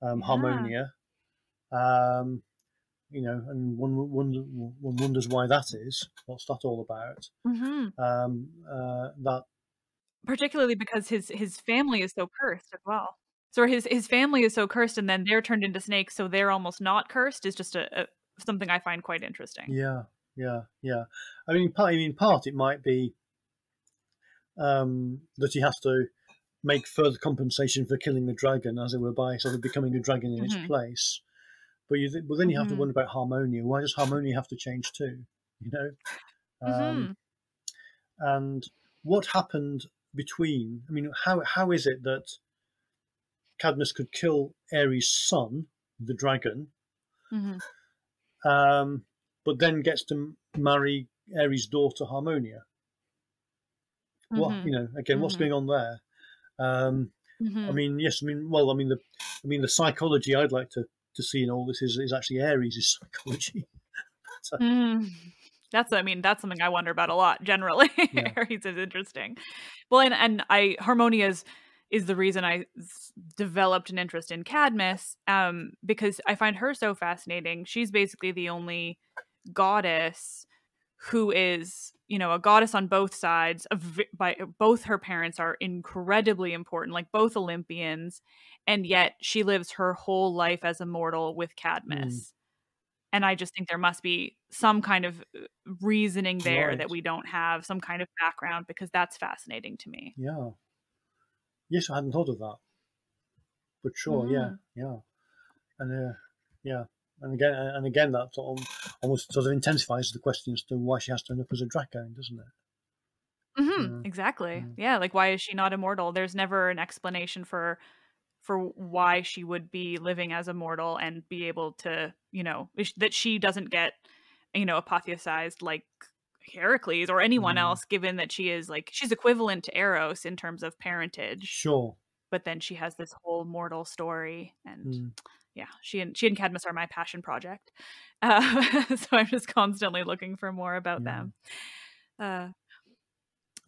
[SPEAKER 2] um,
[SPEAKER 1] Yeah.
[SPEAKER 2] Harmonia. Um, you know, and one, wonder, one wonders why that is. What's that all about?
[SPEAKER 1] hmm
[SPEAKER 2] Um, uh, that
[SPEAKER 1] particularly because his his family is so cursed as well. So his his family is so cursed, and then they're turned into snakes, so they're almost not cursed. Is just a, a something I find quite interesting.
[SPEAKER 2] Yeah, yeah, yeah. I mean, part, I mean, part it might be um, that he has to make further compensation for killing the dragon, as it were, by sort of becoming a dragon in
[SPEAKER 1] Mhm.
[SPEAKER 2] its place. But you, th- but then you have to
[SPEAKER 1] Mhm.
[SPEAKER 2] wonder about Harmonia. Why does Harmonia have to change too? You know, um,
[SPEAKER 1] Mhm.
[SPEAKER 2] and what happened between? I mean, how how is it that Cadmus could kill Ares' son, the dragon,
[SPEAKER 1] Mhm.
[SPEAKER 2] um, but then gets to marry Ares' daughter Harmonia. What
[SPEAKER 1] Mhm.
[SPEAKER 2] you know? Again, what's
[SPEAKER 1] Mhm.
[SPEAKER 2] going on there? Um, I
[SPEAKER 1] Mhm.
[SPEAKER 2] mean, yes, I mean, well, I mean the, I mean the psychology I'd like to, to see in all this is, is actually Ares' psychology.
[SPEAKER 1] Mhm. That's I mean that's something I wonder about a lot generally.
[SPEAKER 2] Yeah.
[SPEAKER 1] Aries is interesting. Well, and and I Harmonia is is the reason I developed an interest in Cadmus um because I find her so fascinating. She's basically the only goddess who is you know a goddess on both sides of by both her parents are incredibly important like both olympians and yet she lives her whole life as a mortal with cadmus and i just think there must be some kind of uh, reasoning there
[SPEAKER 2] Right.
[SPEAKER 1] that we don't have some kind of background because that's fascinating to me
[SPEAKER 2] Yeah. Yes, I hadn't thought of that. But sure, yeah, yeah, and uh, yeah, and again, and again, that sort of almost sort of intensifies the question as to why she has to end up as a Draco, doesn't it?
[SPEAKER 1] Mm-hmm, exactly.
[SPEAKER 2] Mm.
[SPEAKER 1] Yeah, like why is she not immortal? There's never an explanation for for why she would be living as a mortal and be able to, you know, that she doesn't get, you know, apotheosized like Heracles or anyone
[SPEAKER 2] Mm.
[SPEAKER 1] else, given that she is like she's equivalent to Eros in terms of parentage,
[SPEAKER 2] Sure.
[SPEAKER 1] but then she has this whole mortal story and
[SPEAKER 2] Mm.
[SPEAKER 1] Yeah, she and she and Cadmus are my passion project. Uh, so I'm just constantly looking for more about
[SPEAKER 2] Yeah.
[SPEAKER 1] them. Uh,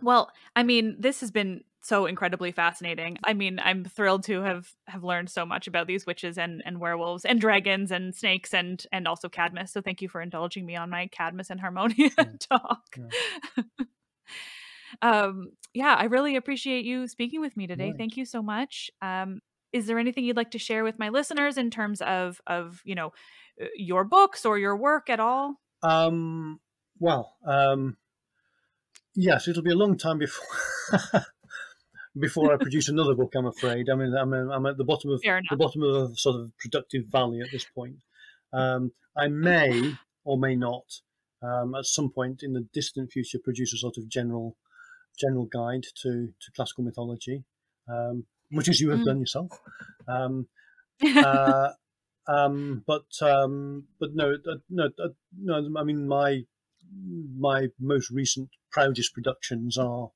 [SPEAKER 1] well, I mean, this has been so incredibly fascinating. I mean, I'm thrilled to have have learned so much about these witches and and werewolves and dragons and snakes and and also Cadmus. So thank you for indulging me on my Cadmus and Harmonia
[SPEAKER 2] Yeah.
[SPEAKER 1] talk. um, yeah, I really appreciate you speaking with me today.
[SPEAKER 2] Right.
[SPEAKER 1] Thank you so much. Um, is there anything you'd like to share with my listeners in terms of of you know uh, your books or your work at all?
[SPEAKER 2] Um, well, um, yes, it'll be a long time before before I produce another book. I'm afraid. I mean, I'm, I'm at the bottom of the bottom of a sort of productive valley at this point. Um, I may or may not, um, at some point in the distant future, produce a sort of general general guide to to classical mythology, um, much as you have
[SPEAKER 1] Mm.
[SPEAKER 2] done yourself. Um, uh, um, but um, but no, uh, no, uh, no. I mean, my my most recent proudest productions are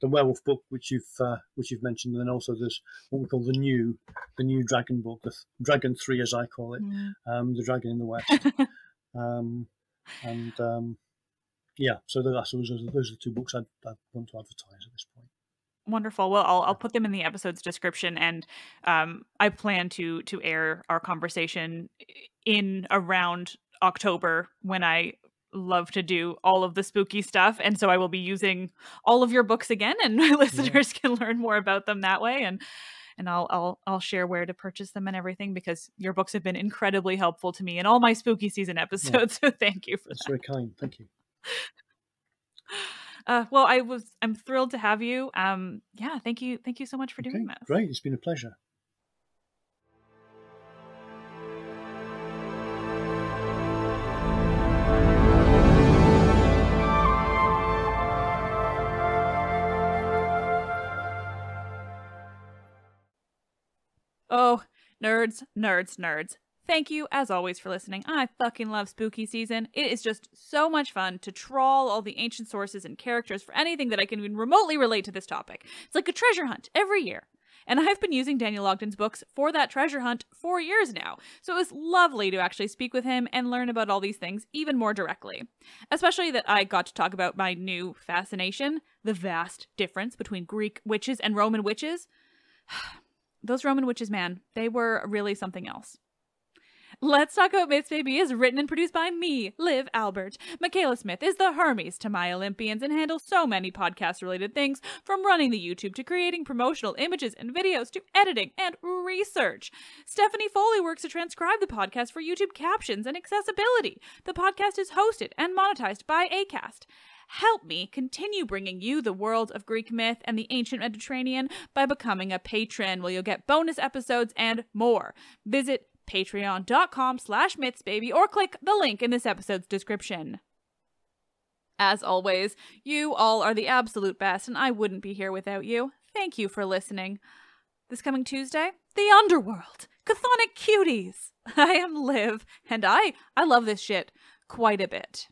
[SPEAKER 2] the werewolf book, which you've uh, which you've mentioned, and then also there's what we call the new the new dragon book, the Dragon Three, as I call it,
[SPEAKER 1] Mm.
[SPEAKER 2] um, the Dragon in the West, um, and um, yeah. So that's those are, those are the two books I'd, I'd want to advertise at this point.
[SPEAKER 1] Wonderful. Well, I'll I'll put them in the episode's description, and um, I plan to to air our conversation in around October when I love to do all of the spooky stuff, and so I will be using all of your books again, and my listeners can learn more about them that way, and and I'll I'll I'll share where to purchase them and everything because your books have been incredibly helpful to me in all my spooky season episodes. So thank you for
[SPEAKER 2] That's
[SPEAKER 1] that.
[SPEAKER 2] very kind. Thank you.
[SPEAKER 1] Uh, well, I was I'm thrilled to have you. Um, yeah, thank you, thank you so much for
[SPEAKER 2] Okay,
[SPEAKER 1] doing this.
[SPEAKER 2] great. It's been a pleasure.
[SPEAKER 1] Oh, nerds, nerds, nerds. Thank you, as always, for listening. I fucking love spooky season. It is just so much fun to trawl all the ancient sources and characters for anything that I can even remotely relate to this topic. It's like a treasure hunt every year. And I've been using Daniel Ogden's books for that treasure hunt for years now, so it was lovely to actually speak with him and learn about all these things even more directly. Especially that I got to talk about my new fascination the vast difference between Greek witches and Roman witches. Those Roman witches, man, they were really something else. Let's Talk About Myths, Baby is written and produced by me, Liv Albert. Michaela Smith is the Hermes to my Olympians and handles so many podcast related things, from running the YouTube to creating promotional images and videos to editing and research. Stephanie Foley works to transcribe the podcast for YouTube captions and accessibility. The podcast is hosted and monetized by ACAST. Help me continue bringing you the world of Greek myth and the ancient Mediterranean by becoming a patron, where you'll get bonus episodes and more. Visit patreon.com slash mythsbaby or click the link in this episode's description. As always, you all are the absolute best, and I wouldn't be here without you. Thank you for listening. This coming Tuesday, The Underworld, Chthonic Cuties. I am Liv, and I I love this shit quite a bit.